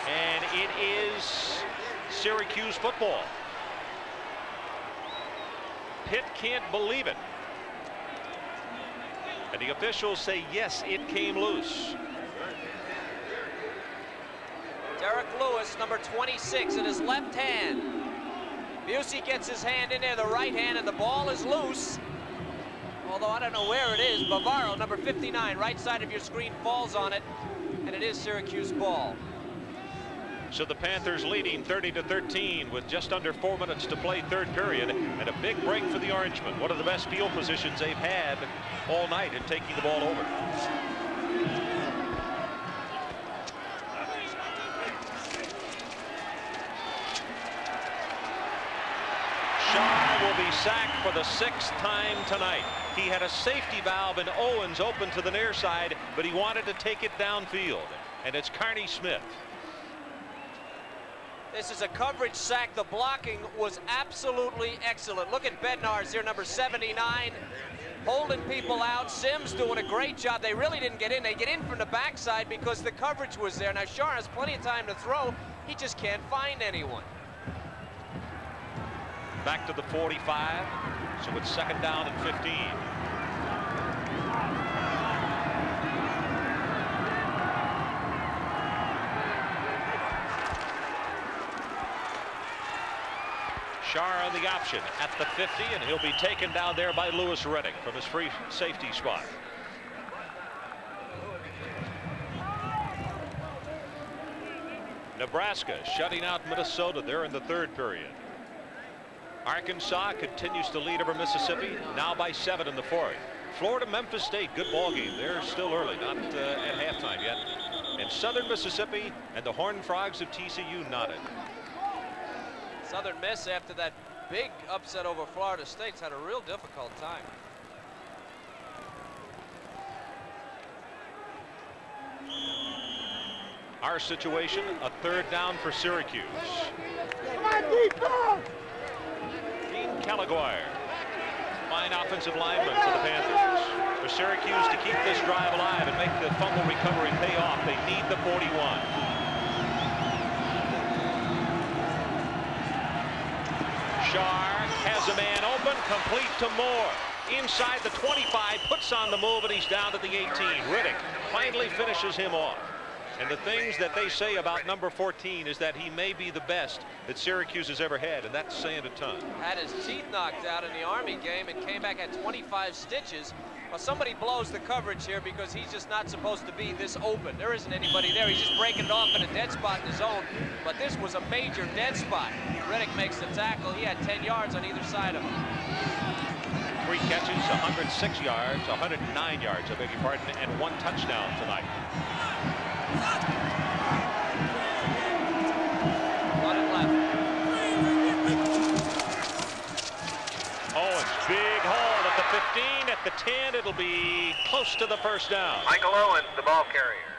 And it is Syracuse football. Pitt can't believe it. And the officials say, yes, it came loose. Derek Lewis, number 26, in his left hand. Busey gets his hand in there, the right hand, and the ball is loose. Although I don't know where it is. Bavaro, number 59, right side of your screen, falls on it, and it is Syracuse ball. So the Panthers leading 30 to 13 with just under four minutes to play third period and a big break for the Orangemen. One of the best field positions they've had all night in taking the ball over. Scharr will be sacked for the sixth time tonight. He had a safety valve and Owens open to the near side, but he wanted to take it downfield. And it's Carnell Smith. This is a coverage sack. The blocking was absolutely excellent. Look at Bednarz here, number 79, holding people out. Sims doing a great job. They really didn't get in. They get in from the backside because the coverage was there. Now, Scharr has plenty of time to throw. He just can't find anyone. Back to the 45. So it's second down and 15. Scharr on the option at the 50, and he'll be taken down there by Louis Riddick from his free safety spot. Nebraska shutting out Minnesota there in the third period. Arkansas continues to lead over Mississippi, now by seven in the fourth. Florida, Memphis State, good ball game. They're still early, not uh, at halftime yet. And Southern Mississippi and the Horned Frogs of TCU nodded. Southern Miss, after that big upset over Florida State's had a real difficult time. Our situation, a third down for Syracuse. Caliguire, fine offensive lineman for the Panthers. For Syracuse to keep this drive alive and make the fumble recovery pay off, they need the 41. Scharr has a man open, complete to Moore. Inside the 25, puts on the move, and he's down to the 18. Riddick finally finishes him off. And the things that they say about number 14 is that he may be the best that Syracuse has ever had, and that's saying a ton. Had his teeth knocked out in the Army game and came back at 25 stitches. Well, somebody blows the coverage here because he's just not supposed to be this open. There isn't anybody there. He's just breaking it off in a dead spot in his own. But this was a major dead spot. Riddick makes the tackle. He had 10 yards on either side of him. Three catches, 106 yards, 109 yards, I beg your pardon, and one touchdown tonight. Owens, big hold at the 15, at the 10, it'll be close to the first down. Michael Owens, the ball carrier.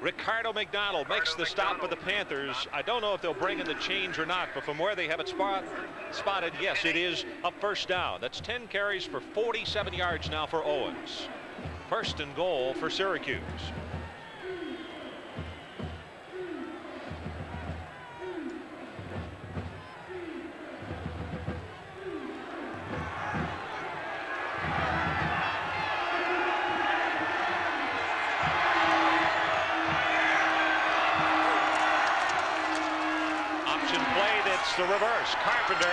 Ricardo McDonald makes the stop for the Panthers. I don't know if they'll bring in the change or not, but from where they have it spot, spotted, yes, it is a first down. That's 10 carries for 47 yards now for Owens. First and goal for Syracuse. The reverse. Carpenter.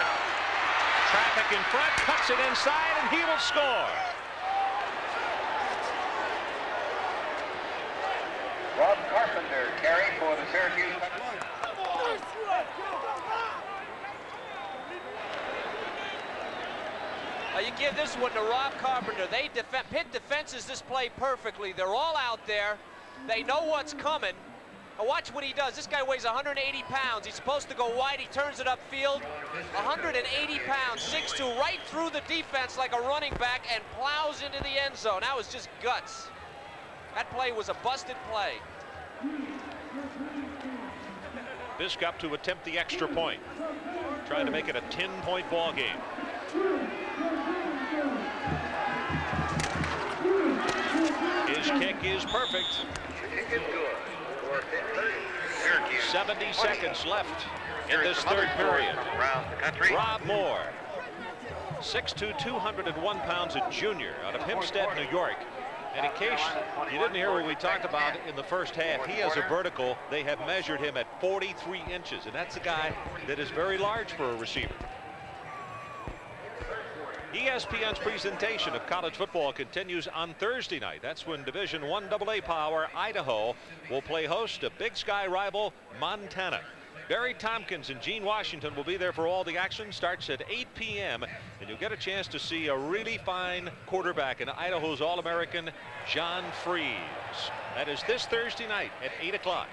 Traffic in front, cuts it inside, and he will score. Rob Carpenter, carry for the Syracuse. Uh, you give this one to Rob Carpenter. They defend, Pitt defenses this play perfectly. They're all out there. They know what's coming. Now watch what he does. This guy weighs 180 pounds. He's supposed to go wide. He turns it upfield. 180 pounds, 6'2", right through the defense like a running back and plows into the end zone. That was just guts. That play was a busted play. Biskup to attempt the extra point. Trying to make it a 10-point ball game. His kick is perfect. Kick is good. For Pitt, 30. Syracuse. 70 seconds left in this third period. around the country. Rob Moore, 6'2", 201 pounds, a junior out of Hempstead, New York. And in case you didn't hear what we talked about in the first half, he has a vertical. They have measured him at 43 inches, and that's a guy that is very large for a receiver. ESPN's presentation of college football continues on Thursday night. That's when Division One AA power Idaho will play host to Big Sky rival Montana. Barry Tompkins and Gene Washington will be there for all the action. Starts at 8 p.m. and you'll get a chance to see a really fine quarterback in Idaho's All-American John Friesz. That is this Thursday night at 8 o'clock.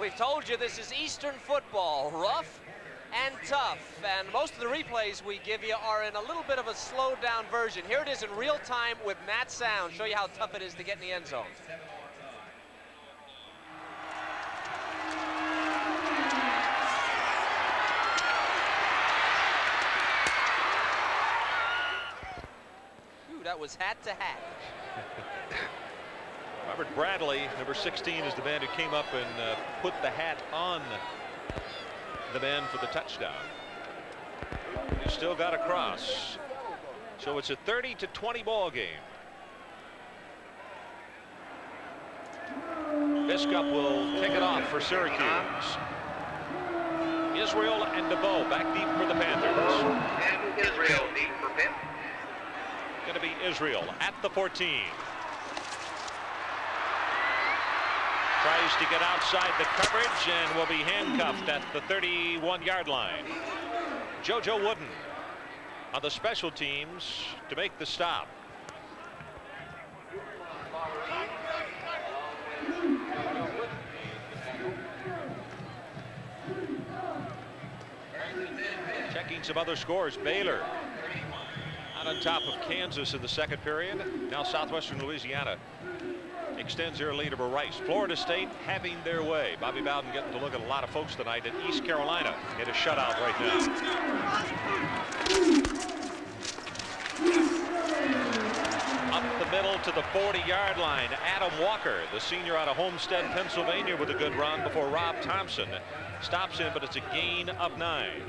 We've told you this is Eastern football, rough and tough. And most of the replays we give you are in a little bit of a slowed down version. Here it is in real time with Matt Sound. Show you how tough it is to get in the end zone. Ooh, that was hat to hat. Robert Bradley, number 16, is the man who came up and uh, put the hat on the man for the touchdown. He still got across. So it's a 30 to 20 ball game. Biskup will kick it off for Syracuse. Israel and DeVoe back deep for the Panthers. And Israel deep for Pitt. Going to be Israel at the 14. Tries to get outside the coverage and will be handcuffed at the 31 yard line. JoJo Wooden on the special teams to make the stop. Checking some other scores. Baylor out on top of Kansas in the second period. Now Southwestern Louisiana extends their lead over Rice. Florida State having their way. Bobby Bowden getting to look at a lot of folks tonight at East Carolina in a shutout right now. Up the middle to the 40 yard line. Adam Walker, the senior out of Homestead, Pennsylvania with a good run before Rob Thompson stops him, but it's a gain of nine.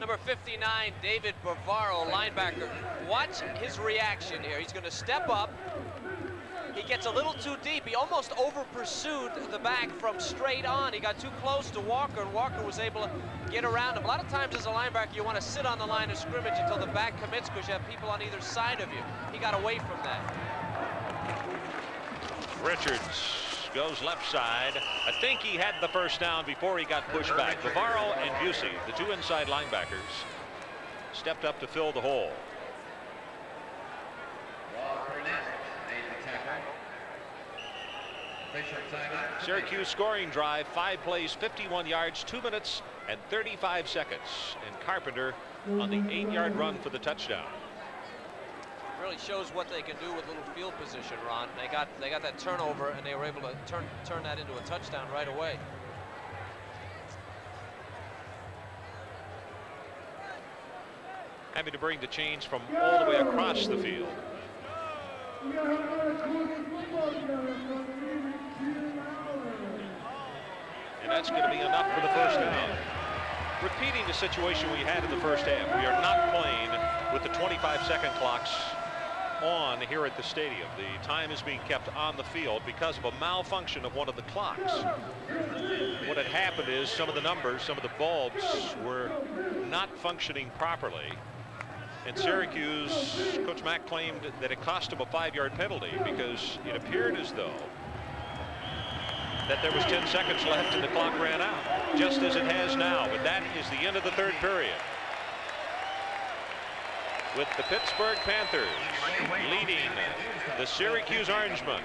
Number number 59, David Bavaro, linebacker. Watch his reaction here. He's going to step up. He gets a little too deep. He almost over pursued the back from straight on. He got too close to Walker, and Walker was able to get around him. A lot of times as a linebacker, you want to sit on the line of scrimmage until the back commits because you have people on either side of you. He got away from that. Richards goes left side. I think he had the first down before he got pushed back. Bavaro and Busey, the two inside linebackers, stepped up to fill the hole. Syracuse scoring drive, five plays, 51 yards, two minutes and 35 seconds. And Carpenter on the eight-yard run for the touchdown really shows what they can do with little field position, Ron. They got they got that turnover and they were able to turn turn that into a touchdown right away. Happy to bring the change from all the way across the field. And that's going to be enough for the first down. Repeating the situation we had in the first half. We are not playing with the 25 second clocks on here at the stadium. The time is being kept on the field because of a malfunction of one of the clocks. What had happened is some of the numbers, some of the bulbs were not functioning properly. And Syracuse, Coach Mack claimed that it cost him a five-yard penalty because it appeared as though that there was 10 seconds left and the clock ran out, just as it has now. But that is the end of the third period with the Pittsburgh Panthers leading the Syracuse Orangemen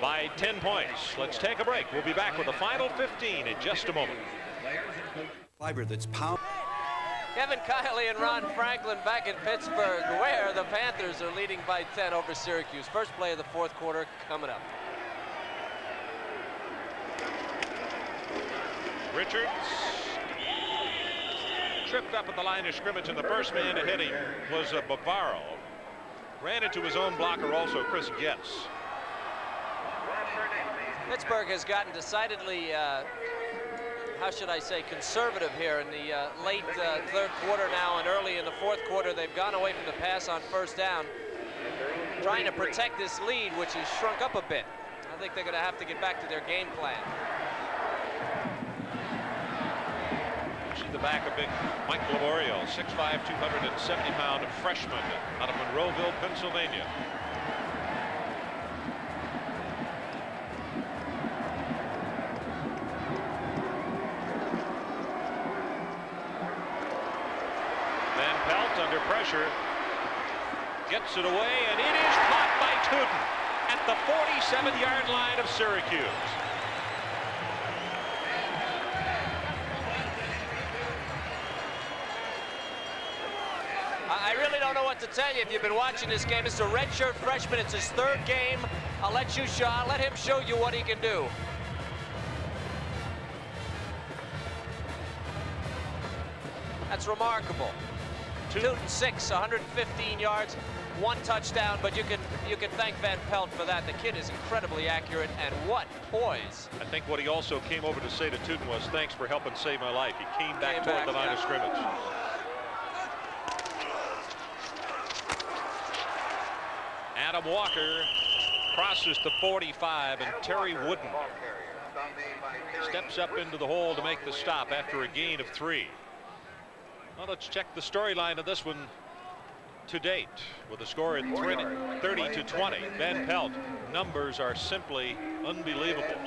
by 10 points. Let's take a break. We'll be back with the final 15 in just a moment. Fiber that's pound. Kevin Kiley and Ron Franklin back in Pittsburgh where the Panthers are leading by 10 over Syracuse. First play of the fourth quarter coming up. Richards tripped up at the line of scrimmage, and the first man to hit him was uh, Bavaro. Ran into his own blocker also, Chris Getz. Pittsburgh has gotten decidedly, uh, how should I say, conservative here in the uh, late uh, third quarter now and early in the fourth quarter. They've gone away from the pass on first down, trying to protect this lead, which has shrunk up a bit. I think they're going to have to get back to their game plan. The back of big Mike Laborio, 6'5", 270-pound freshman out of Monroeville, Pennsylvania. Van Pelt under pressure gets it away, and it is caught by Tuten at the 47-yard line of Syracuse. What to tell you if you've been watching this game. It's a redshirt freshman. It's his third game. I'll let you show. I'll let him show you what he can do. That's remarkable. two touchdown six 115 yards, one touchdown, but you can you can thank Van Pelt for that. The kid is incredibly accurate, and what poise. I think what he also came over to say to Tuten was, thanks for helping save my life. He came back came toward back, the line yeah. of scrimmage. Adam Walker crosses the 45 and Terry Wooden steps up into the hole to make the stop after a gain of three. Well, let's check the storyline of this one to date with a score at 30 to 20. Van Pelt numbers are simply unbelievable.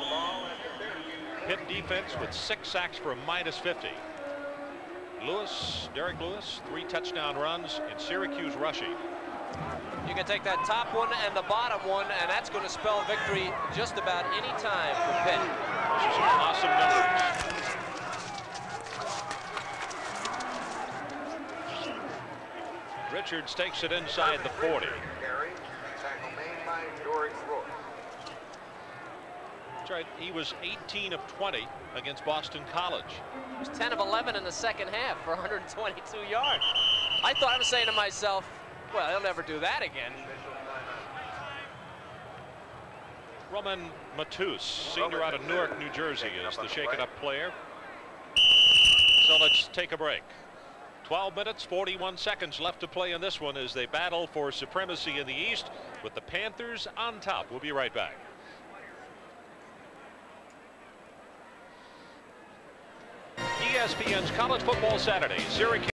Hit defense with six sacks for a minus 50. Lewis, Derek Lewis, three touchdown runs and Syracuse rushing you can take that top one and the bottom one, and that's going to spell victory just about any time for Pitt. Those are some awesome numbers. Richards takes it inside the 40. That's right. He was 18 of 20 against Boston College. He was 10 of 11 in the second half for 122 yards. I thought I was saying to myself, well, he'll never do that again. Roman Matus, senior out of Newark, New Jersey, is the shaken up player. So let's take a break. 12 minutes 41 seconds left to play in this one as they battle for supremacy in the East with the Panthers on top. We'll be right back. ESPN's College Football Saturday. Syracuse.